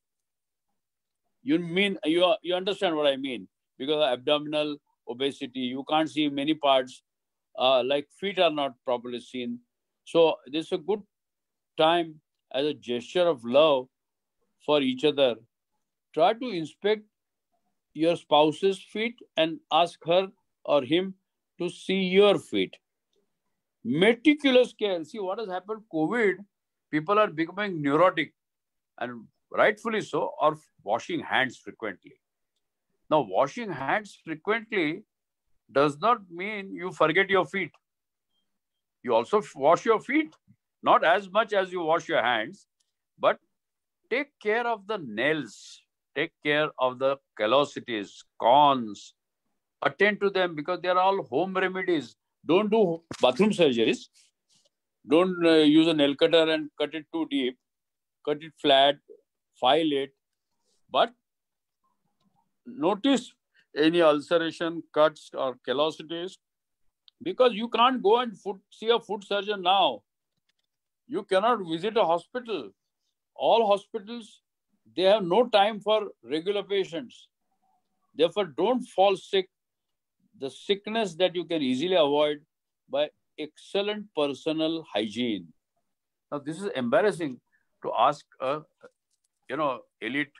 you mean you, you understand what I mean? Because abdominal obesity you can't see many parts uh, like feet are not properly seen. So this is a good time as a gesture of love for each other. Try to inspect your spouse's feet and ask her or him to see your feet. Meticulous care. See what has happened. COVID, people are becoming neurotic and rightfully so, or washing hands frequently. Now, washing hands frequently does not mean you forget your feet. You also wash your feet, not as much as you wash your hands, but take care of the nails, take care of the callosities, corns, attend to them because they are all home remedies. Don't do bathroom surgeries. Don't uh, use a nail cutter and cut it too deep. Cut it flat, file it, but notice any ulceration, cuts, or callosities because you can't go and foot, see a foot surgeon now. You cannot visit a hospital. All hospitals, they have no time for regular patients. Therefore, don't fall sick. The sickness that you can easily avoid by excellent personal hygiene. Now, this is embarrassing to ask a, you know, elite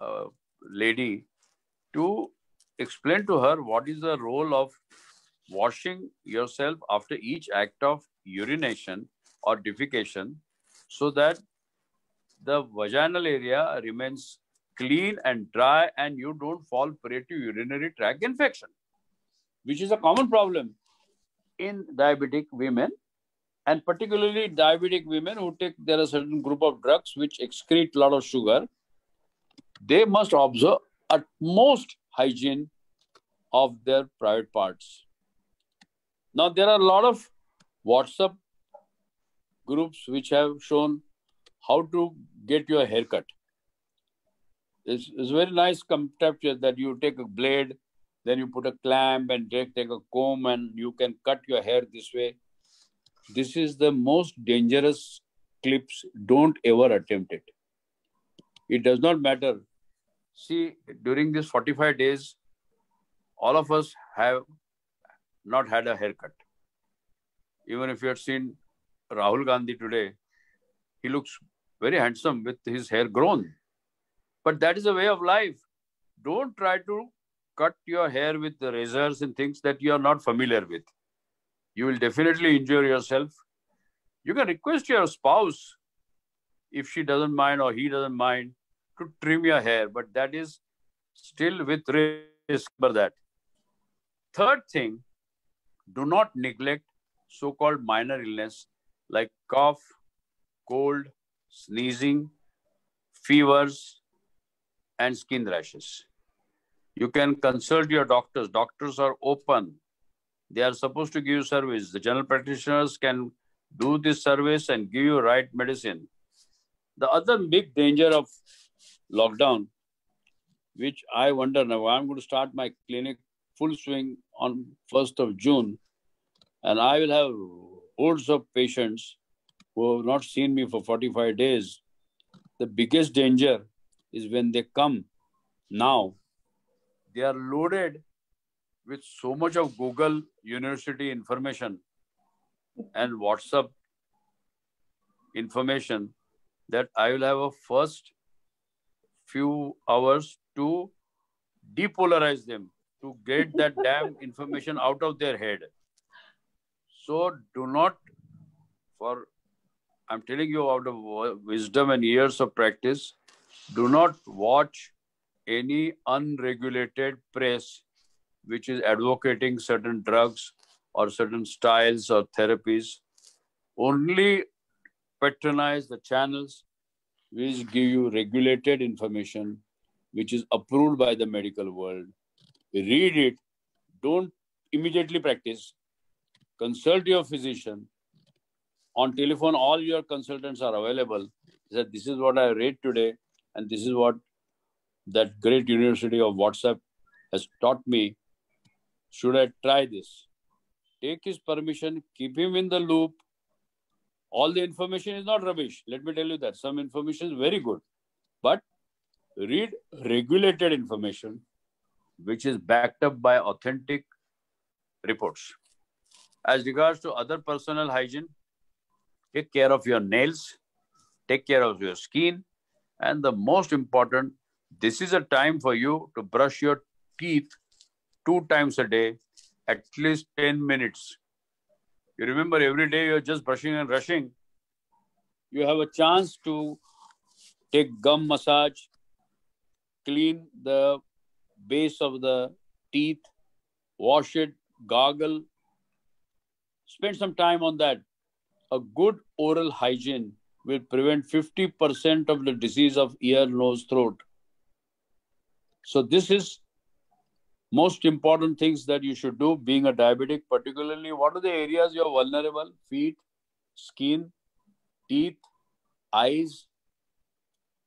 uh, lady to explain to her what is the role of washing yourself after each act of urination or defecation so that the vaginal area remains clean and dry and you don't fall prey to urinary tract infection, which is a common problem in diabetic women and particularly diabetic women who take there are certain group of drugs which excrete a lot of sugar. They must observe utmost hygiene of their private parts. Now, there are a lot of WhatsApp groups which have shown how to get your haircut. It's, it's very nice concepture that you take a blade, then you put a clamp and take, take a comb and you can cut your hair this way. This is the most dangerous clips. Don't ever attempt it. It does not matter See, during these 45 days, all of us have not had a haircut. Even if you had seen Rahul Gandhi today, he looks very handsome with his hair grown. But that is a way of life. Don't try to cut your hair with the razors and things that you are not familiar with. You will definitely injure yourself. You can request your spouse if she doesn't mind or he doesn't mind to trim your hair, but that is still with risk for that. Third thing, do not neglect so-called minor illness like cough, cold, sneezing, fevers, and skin rashes. You can consult your doctors. Doctors are open. They are supposed to give you service. The general practitioners can do this service and give you right medicine. The other big danger of lockdown, which I wonder now. I'm going to start my clinic full swing on 1st of June, and I will have hordes of patients who have not seen me for 45 days. The biggest danger is when they come now, they are loaded with so much of Google University information and WhatsApp information that I will have a first few hours to depolarize them, to get that damn information out of their head. So do not, for I'm telling you out of wisdom and years of practice, do not watch any unregulated press which is advocating certain drugs or certain styles or therapies. Only patronize the channels which give you regulated information which is approved by the medical world. Read it. Don't immediately practice. Consult your physician. On telephone, all your consultants are available. That this is what I read today, and this is what that great university of WhatsApp has taught me. Should I try this? Take his permission, keep him in the loop. All the information is not rubbish. Let me tell you that. Some information is very good. But read regulated information, which is backed up by authentic reports. As regards to other personal hygiene, take care of your nails, take care of your skin, and the most important, this is a time for you to brush your teeth two times a day, at least 10 minutes. You remember every day you're just brushing and rushing. You have a chance to take gum massage, clean the base of the teeth, wash it, gargle. Spend some time on that. A good oral hygiene will prevent 50% of the disease of ear, nose, throat. So this is most important things that you should do being a diabetic, particularly what are the areas you're vulnerable? Feet, skin, teeth, eyes,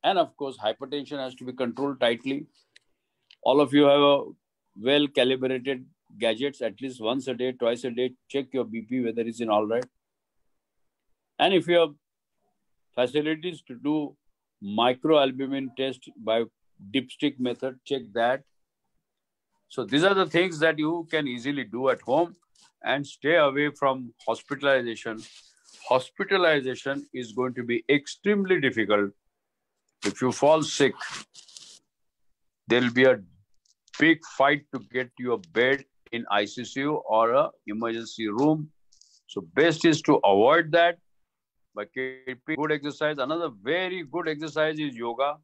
and of course, hypertension has to be controlled tightly. All of you have a well calibrated gadgets at least once a day, twice a day. Check your BP whether it's in all right. And if you have facilities to do microalbumin test by dipstick method, check that. So these are the things that you can easily do at home and stay away from hospitalization. Hospitalization is going to be extremely difficult if you fall sick, there'll be a big fight to get you a bed in ICU or a emergency room. So best is to avoid that by keeping good exercise. Another very good exercise is yoga,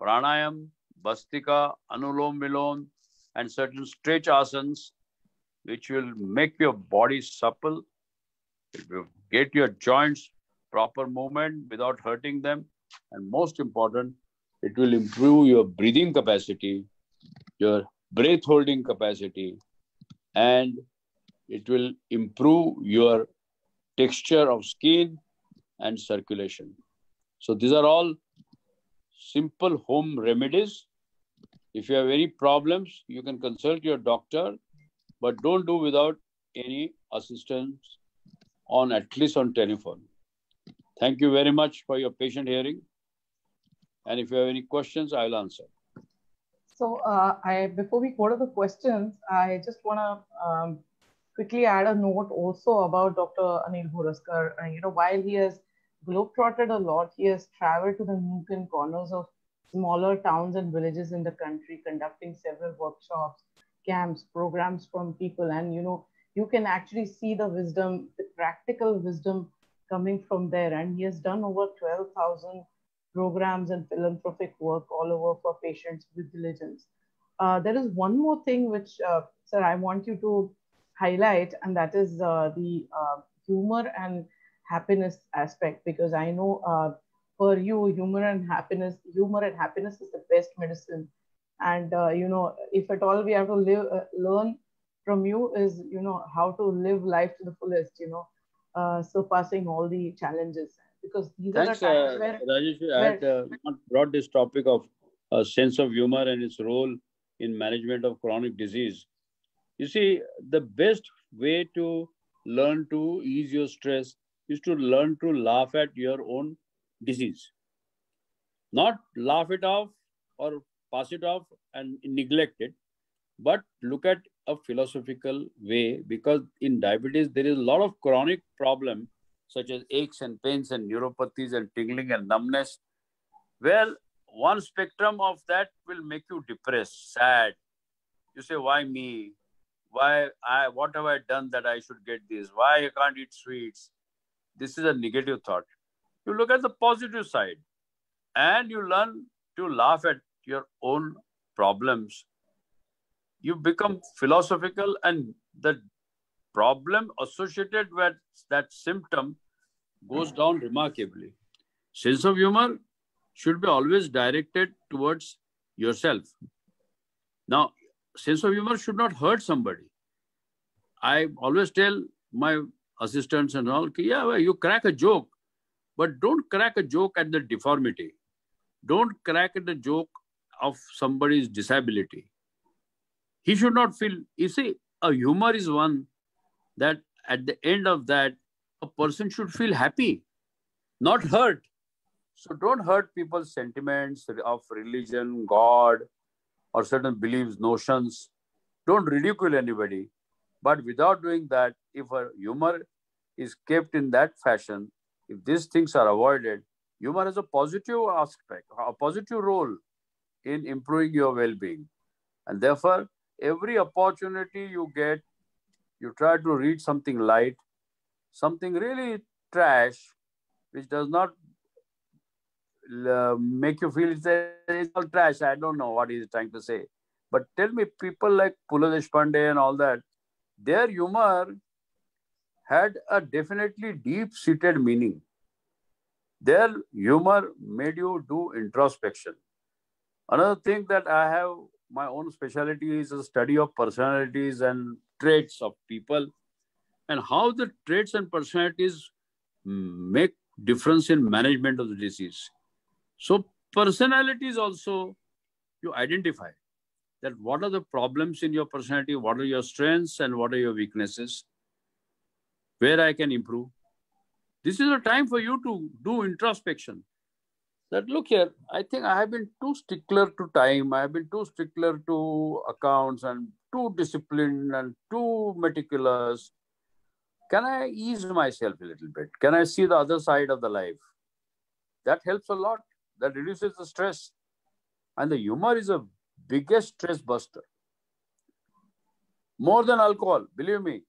pranayam, bhastrika, anulom vilom, and certain stretch asanas, which will make your body supple. It will get your joints proper movement without hurting them. And most important, it will improve your breathing capacity, your breath holding capacity, and it will improve your texture of skin and circulation. So these are all simple home remedies. If you have any problems, you can consult your doctor, but don't do without any assistance on at least on telephone. Thank you very much for your patient hearing. And if you have any questions, I'll answer. So uh, I, before we go to the questions, I just want to um, quickly add a note also about Dr. Anil Bhoraskar. Uh, you know, while he has globetrotted a lot, he has traveled to the nook and corners of smaller towns and villages in the country, conducting several workshops, camps, programs from people. And, you know, you can actually see the wisdom, the practical wisdom coming from there. And he has done over 12,000 programs and philanthropic work all over for patients with diligence. Uh, there is one more thing which, uh, sir, I want you to highlight, and that is uh, the uh, humor and happiness aspect, because I know uh, for you, humor and happiness, humor and happiness is the best medicine. And uh, you know, if at all we have to live, learn from you is, you know, how to live life to the fullest. You know, uh, surpassing all the challenges because these Thanks, are the times uh, where, Rajesh, where, I had uh, brought this topic of a sense of humor and its role in management of chronic disease. You see, the best way to learn to ease your stress is to learn to laugh at your own disease. Not laugh it off or pass it off and neglect it, but look at a philosophical way because in diabetes there is a lot of chronic problem such as aches and pains and neuropathies and tingling and numbness. Well one spectrum of that will make you depressed sad. You say why me? Why i what have i done that i should get this? Why i can't eat sweets? This is a negative thought you look at the positive side and you learn to laugh at your own problems you become philosophical and the problem associated with that symptom goes down remarkably. Sense of humor should be always directed towards yourself. Now, sense of humor should not hurt somebody. I always tell my assistants and all, yeah, well, you crack a joke, but don't crack a joke at the deformity. Don't crack at the joke of somebody's disability. He should not feel, you see, a humor is one that at the end of that, a person should feel happy, not hurt. So don't hurt people's sentiments of religion, God, or certain beliefs, notions. Don't ridicule anybody. But without doing that, if a humor is kept in that fashion, if these things are avoided, humor has a positive aspect, a positive role in improving your well-being. And therefore, every opportunity you get, you try to read something light, something really trash, which does not uh, make you feel it's, all trash. I don't know what he's trying to say. But tell me, people like Pu La Deshpande and all that, their humor had a definitely deep-seated meaning. Their humor made you do introspection. Another thing that I have my own specialty is a study of personalities and traits of people and how the traits and personalities make difference in management of the disease. So personalities also you identify that what are the problems in your personality, what are your strengths and what are your weaknesses, where I can improve. This is a time for you to do introspection. That look here, I think I have been too stickler to time, I have been too stickler to accounts and too disciplined and too meticulous. Can I ease myself a little bit? Can I see the other side of the life? That helps a lot. That reduces the stress. And the humor is a biggest stress buster. More than alcohol, believe me.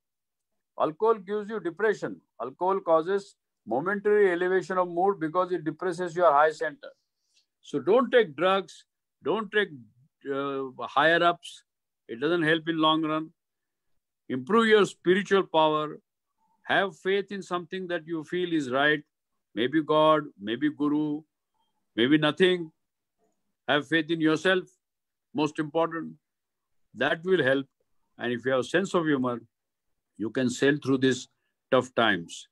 Alcohol gives you depression. Alcohol causes momentary elevation of mood because it depresses your high center. So don't take drugs. Don't take uh, higher ups. It doesn't help in long run. Improve your spiritual power. Have faith in something that you feel is right. Maybe God, maybe Guru, maybe nothing. Have faith in yourself most important. That will help. And if you have a sense of humor, you can sail through these tough times.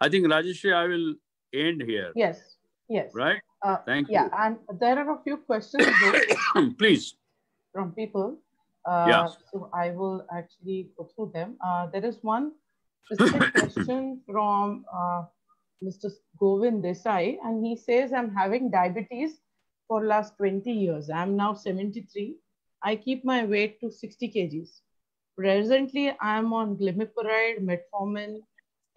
I think Rajashree, I will end here. Yes. Yes. Right? Uh, Thank yeah, you. Yeah, and there are a few questions Please. From people. Uh, yeah. So I will actually go through them. Uh, there is one specific question from uh, Mr. Govind Desai, and he says, I'm having diabetes for last 20 years. I'm now 73. I keep my weight to 60 kgs. Presently, I'm on glimepiride, metformin,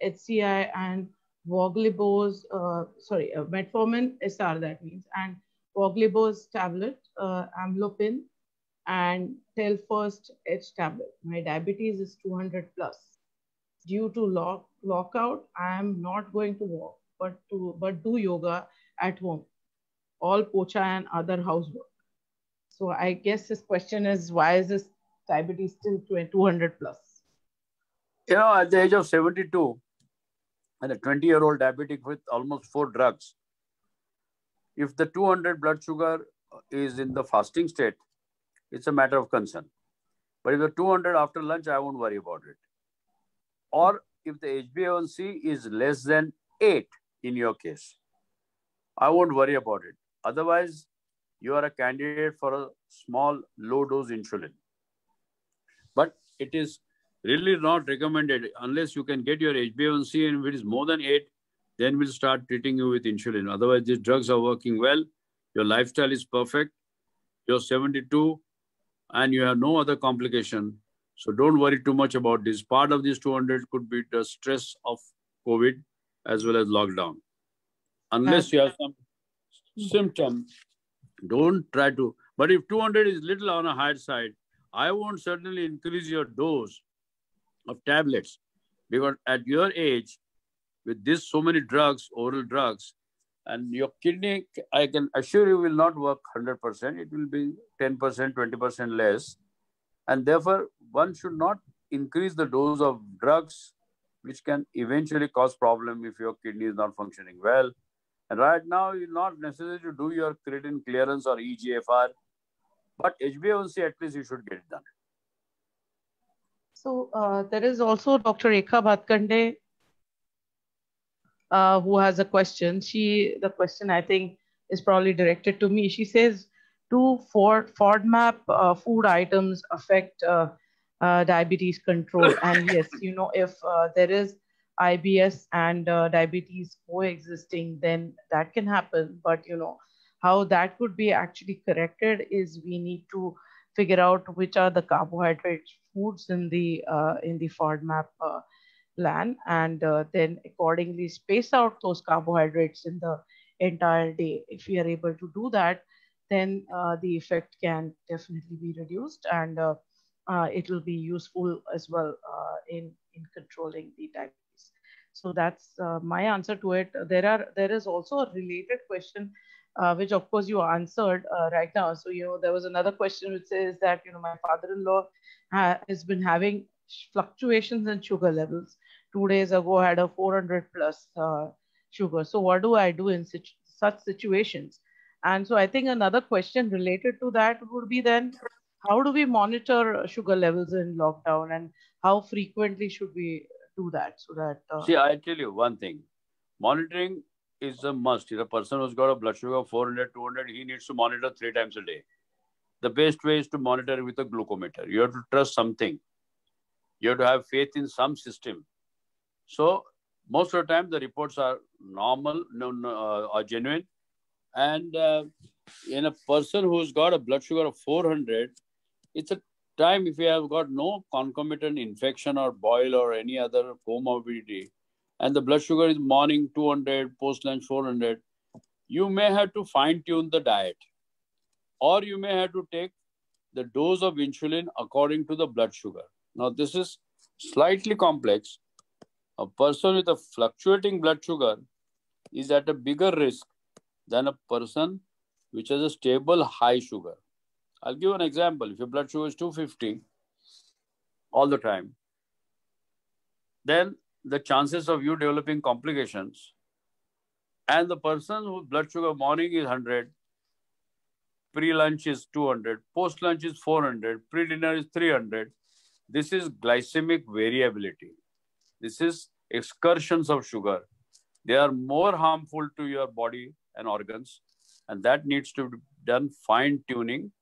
HCI, and Voglibose, uh, sorry, uh, metformin SR, that means, and Voglibose tablet, uh, amlopin, and Telfirst H tablet. My diabetes is 200 plus. Due to lock, lockout, I am not going to walk, but to but do yoga at home all pocha and other housework. So I guess this question is why is this diabetes still 200 plus? You know, at the age of 72, and a 20 year old diabetic with almost four drugs, if the 200 blood sugar is in the fasting state, it's a matter of concern. But if the 200 after lunch, I won't worry about it. Or if the HbA1c is less than 8 in your case, I won't worry about it. Otherwise, you are a candidate for a small low dose insulin. It is really not recommended unless you can get your HbA1c and if it is more than 8, then we'll start treating you with insulin. Otherwise, these drugs are working well. Your lifestyle is perfect. You're 72 and you have no other complication. So don't worry too much about this. Part of this 200 could be the stress of COVID as well as lockdown. Unless you have some mm-hmm. symptom, don't try to. But if 200 is little on a higher side, I won't certainly increase your dose of tablets because at your age, with this so many drugs, oral drugs, and your kidney, I can assure you, will not work 100%. It will be 10%, 20% less. And therefore, one should not increase the dose of drugs, which can eventually cause problem if your kidney is not functioning well. And right now, you're not necessary to do your creatine clearance or EGFR But HbA1c, at least you should get it done. So uh, there is also Dr. Rekha Bhatkande uh, who has a question. She, the question I think is probably directed to me. She says, do Ford, FODMAP uh, food items affect uh, uh, diabetes control? and yes, you know, if uh, there is IBS and diabetes coexisting, then that can happen. But, you know, how that could be actually corrected is we need to figure out which are the carbohydrate foods in the uh, in the FODMAP uh, plan, and uh, then accordingly space out those carbohydrates in the entire day. If we are able to do that, then uh, the effect can definitely be reduced, and uh, uh, it will be useful as well in in controlling the diabetes. So that's my answer to it. There are there is also a related question uh, which of course you answered uh, right now. So, you know, there was another question which says that, you know, my father-in-law ha has been having fluctuations in sugar levels. Two days ago, I had a 400 plus uh, sugar. So what do I do in such situations? And so I think another question related to that would be then, how do we monitor sugar levels in lockdown and how frequently should we do that so that... Uh... See, I tell you one thing, monitoring is a must. If a person who's got a blood sugar of 400, 200, he needs to monitor three times a day. The best way is to monitor with a glucometer. You have to trust something. You have to have faith in some system. So most of the time, the reports are normal, no, no, uh, genuine. And uh, in a person who's got a blood sugar of 400, it's a time if you have got no concomitant infection or boil or any other comorbidity, and the blood sugar is morning 200, post lunch 400, you may have to fine tune the diet. Or you may have to take the dose of insulin according to the blood sugar. Now, this is slightly complex. A person with a fluctuating blood sugar is at a bigger risk than a person which has a stable high sugar. I'll give an example. If your blood sugar is 250 all the time, then the chances of you developing complications and the person whose blood sugar morning is 100 pre-lunch is 200 post-lunch is 400 pre-dinner is 300 this is glycemic variability. This is excursions of sugar. They are more harmful to your body and organs and that needs to be done fine tuning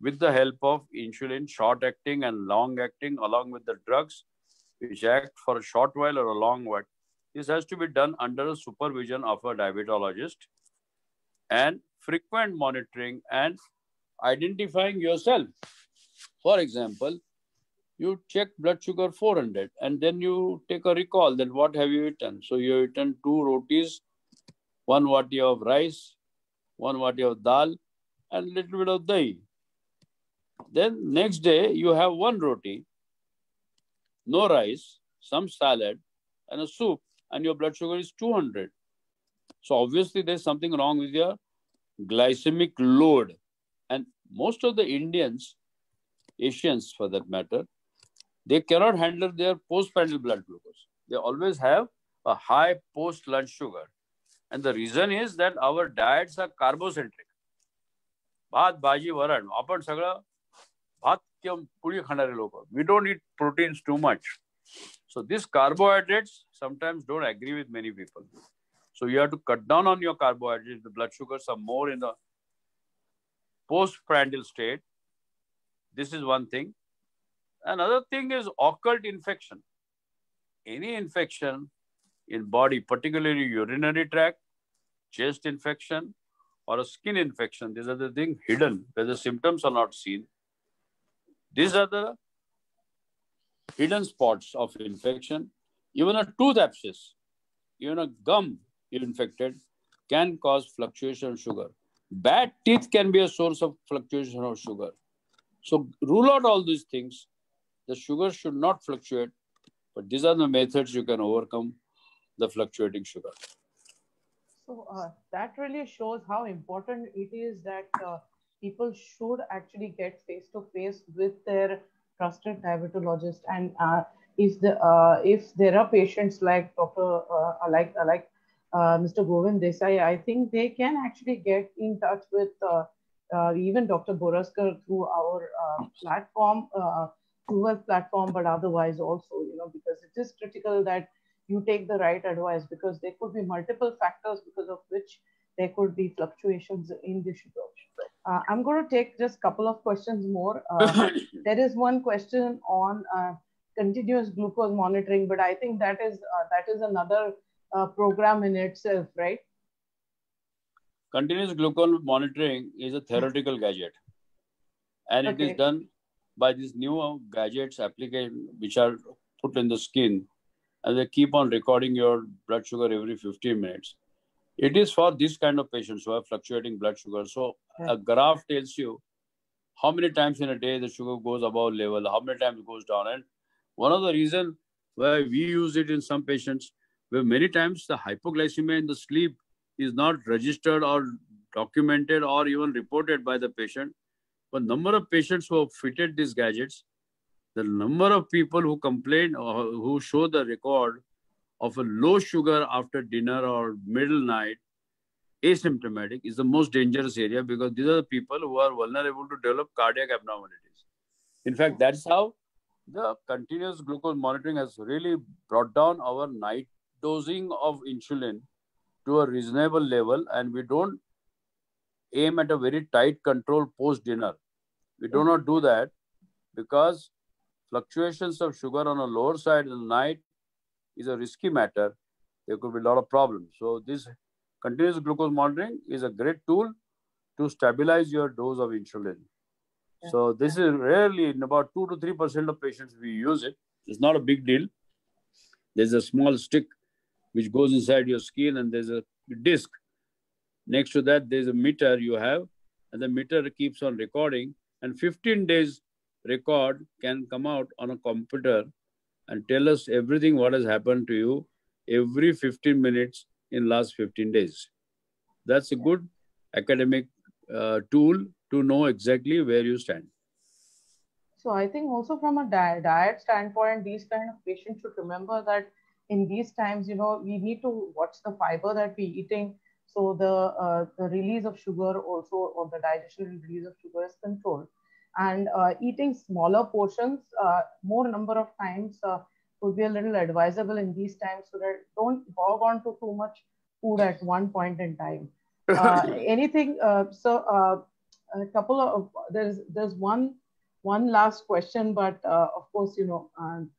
with the help of insulin short acting and long acting along with the drugs act for a short while or a long while. This has to be done under the supervision of a diabetologist and frequent monitoring and identifying yourself. For example, you check blood sugar 400 and then you take a recall that what have you eaten? So you have eaten two rotis, one wati of rice, one wati of dal, and a little bit of dahi. Then next day you have one roti, no rice, some salad, and a soup, and your blood sugar is 200. So obviously there's something wrong with your glycemic load. And most of the Indians, Asians for that matter, they cannot handle their postprandial blood glucose. They always have a high post-lunch sugar. And the reason is that our diets are carbocentric. भात भाजी वरण आपण सगळं भात we don't eat proteins too much. So these carbohydrates sometimes don't agree with many people. So you have to cut down on your carbohydrates the blood sugars are more in the postprandial state. This is one thing. Another thing is occult infection. Any infection in body particularly urinary tract chest infection or a skin infection these are the things hidden where the symptoms are not seen these are the hidden spots of infection. Even a tooth abscess, even a gum infected can cause fluctuation of sugar. Bad teeth can be a source of fluctuation of sugar. So rule out all these things. The sugar should not fluctuate, but these are the methods you can overcome the fluctuating sugar. So uh, that really shows how important it is that uh, people should actually get face to face with their trusted diabetologist and uh, if the uh, if there are patients like Dr. Uh, like like uh, Mr. Govind Desai, I think they can actually get in touch with uh, uh, even Dr. Bhoraskar through our uh, platform, uh, TruWellth platform, but otherwise also, you know, because it is critical that you take the right advice because there could be multiple factors because of which there could be fluctuations in the sugar. Uh, I'm going to take just a couple of questions more. Uh, there is one question on uh, continuous glucose monitoring, but I think that is uh, that is another uh, program in itself, right? Continuous glucose monitoring is a theoretical gadget, and okay. it is done by these new gadgets application which are put in the skin, and they keep on recording your blood sugar every 15 minutes. It is for this kind of patients who have fluctuating blood sugar. So a graph tells you how many times in a day the sugar goes above level, how many times it goes down, and one of the reasons why we use it in some patients, where many times the hypoglycemia in the sleep is not registered or documented or even reported by the patient. But number of patients who have fitted these gadgets, the number of people who complain or who show the record of a low sugar after dinner or middle night, asymptomatic, is the most dangerous area because these are the people who are vulnerable to develop cardiac abnormalities. In fact, that's how the continuous glucose monitoring has really brought down our night dosing of insulin to a reasonable level and we don't aim at a very tight control post dinner we do not do that because fluctuations of sugar on a lower side in the night is a risky matter there could be a lot of problems so this continuous glucose monitoring is a great tool to stabilize your dose of insulin so this is rarely in about two to three percent of patients we use it. It's not a big deal. There's a small stick which goes inside your skin, and there's a disc. Next to that, there's a meter you have, and the meter keeps on recording. And 15 days record can come out on a computer and tell us everything what has happened to you every 15 minutes in last 15 days. That's a good academic uh, tool to know exactly where you stand. So I think also from a diet, standpoint, these kind of patients should remember that in these times, you know, we need to watch the fiber that we're eating. So the uh, the release of sugar also, or the digestion release of sugar is controlled. And uh, eating smaller portions, uh, more number of times uh, would be a little advisable in these times so that don't bog on to too much food at one point in time. Uh, anything, uh, so a couple of there's there's one one last question, but uh, of course, you know, um,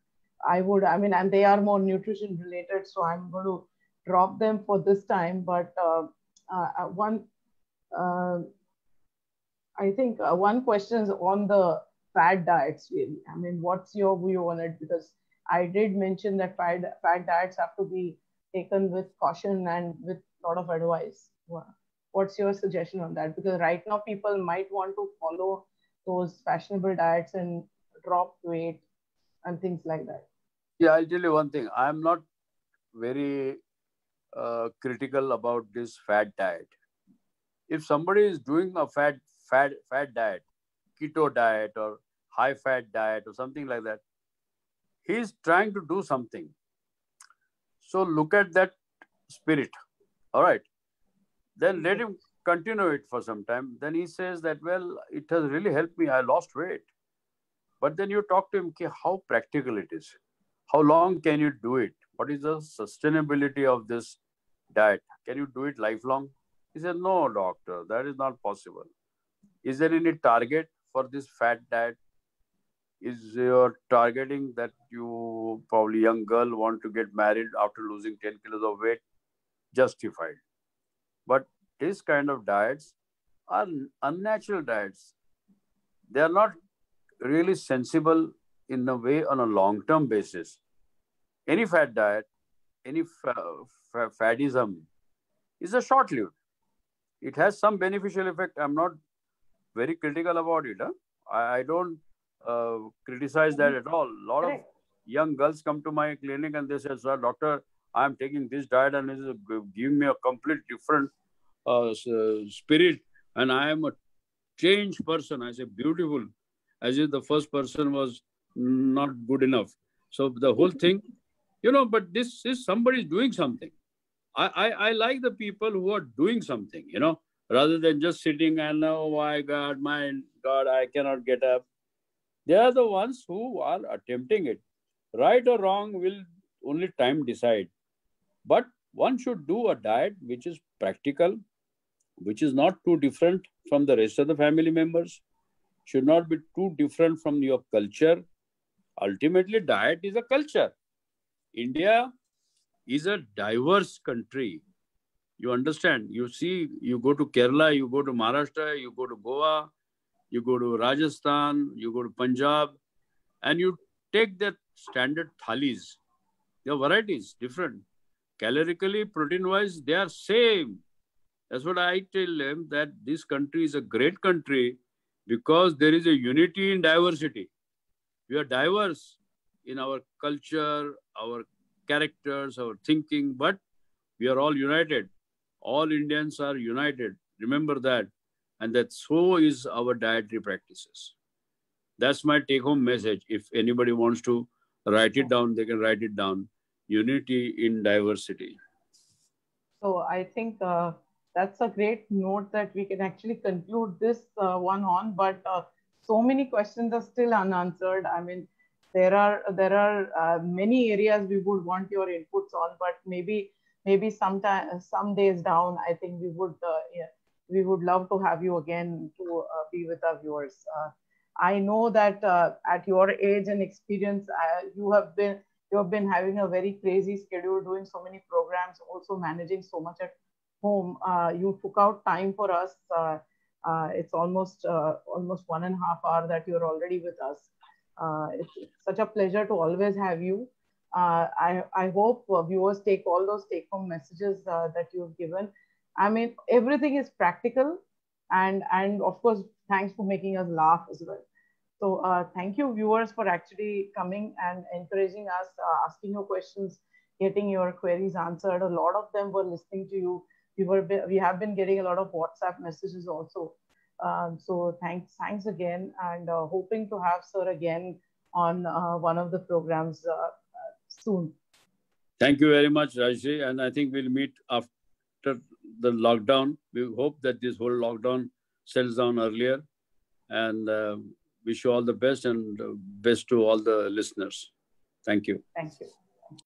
I would I mean, and they are more nutrition related, so I'm going to drop them for this time. But uh, uh, uh one, uh, I think uh, one question is on the fat diets. Really, I mean, what's your view on it? Because I did mention that fat, fad diets have to be taken with caution and with a lot of advice. What's your suggestion on that? Because right now people might want to follow those fashionable diets and drop weight and things like that. Yeah, I'll tell you one thing. I'm not very uh, critical about this fat diet. If somebody is doing a fat fat fat diet, keto diet or high fat diet or something like that, he's trying to do something. So look at that spirit. All right. Then let him continue it for some time. Then he says that, well, it has really helped me. I lost weight. But then you talk to him, how practical it is. How long can you do it? What is the sustainability of this diet? Can you do it lifelong? He said, no, doctor, that is not possible. Is there any target for this fat diet? Is your targeting that you probably young girl want to get married after losing 10 kilos of weight? Justified but this kind of diets are unnatural diets. They are not really sensible in a way on a long term basis. Any fat diet, any faddism is a short lived. It has some beneficial effect. I'm not very critical about it. Huh? I, I don't uh, criticize that at all. A lot of young girls come to my clinic and they say, Sir, doctor, I'm taking this diet and it's giving me a complete different uh, spirit and I am a changed person. I say beautiful, as if the first person was not good enough. So the whole thing, you know, but this is somebody doing something. I, I, I like the people who are doing something, you know. Rather than just sitting and oh my God, my God, I cannot get up. They are the ones who are attempting it. Right or wrong will only time decide. But one should do a diet which is practical, which is not too different from the rest of the family members, should not be too different from your culture. Ultimately, diet is a culture. India is a diverse country. You understand? You see, you go to Kerala, you go to Maharashtra, you go to Goa, you go to Rajasthan, you go to Punjab, and you take that standard thalis. Are varieties, different. Calorically, protein-wise, they are same. That's what I tell them, that this country is a great country because there is a unity in diversity. We are diverse in our culture, our characters, our thinking, but we are all united. All Indians are united. Remember that. And that so is our dietary practices. That's my take home message. If anybody wants to write it down, they can write it down. Unity in diversity. So I think uh, that's a great note that we can actually conclude this uh, one on. But uh, so many questions are still unanswered. I mean, there are there are uh, many areas we would want your inputs on, but maybe maybe sometime some days down, I think we would uh, yeah, we would love to have you again to uh, be with our viewers. Uh, I know that at your age and experience, you have been you have been having a very crazy schedule, doing so many programs, also managing so much at home, uh, you took out time for us. Uh, uh, it's almost almost one and a half hour that you're already with us. It's, it's, such a pleasure to always have you. I, I hope viewers take all those take home messages that you've given. I mean, everything is practical and, and of course, thanks for making us laugh as well. So uh, thank you viewers for actually coming and encouraging us, uh, asking your questions, getting your queries answered. A lot of them were listening to you we were we have been getting a lot of WhatsApp messages also. Um, so thanks thanks again, and uh, hoping to have sir again on uh, one of the programs uh, soon. Thank you very much, Rajashree, and I think we'll meet after the lockdown. We hope that this whole lockdown settles down earlier, and uh, wish you all the best and best to all the listeners. Thank you. Thank you.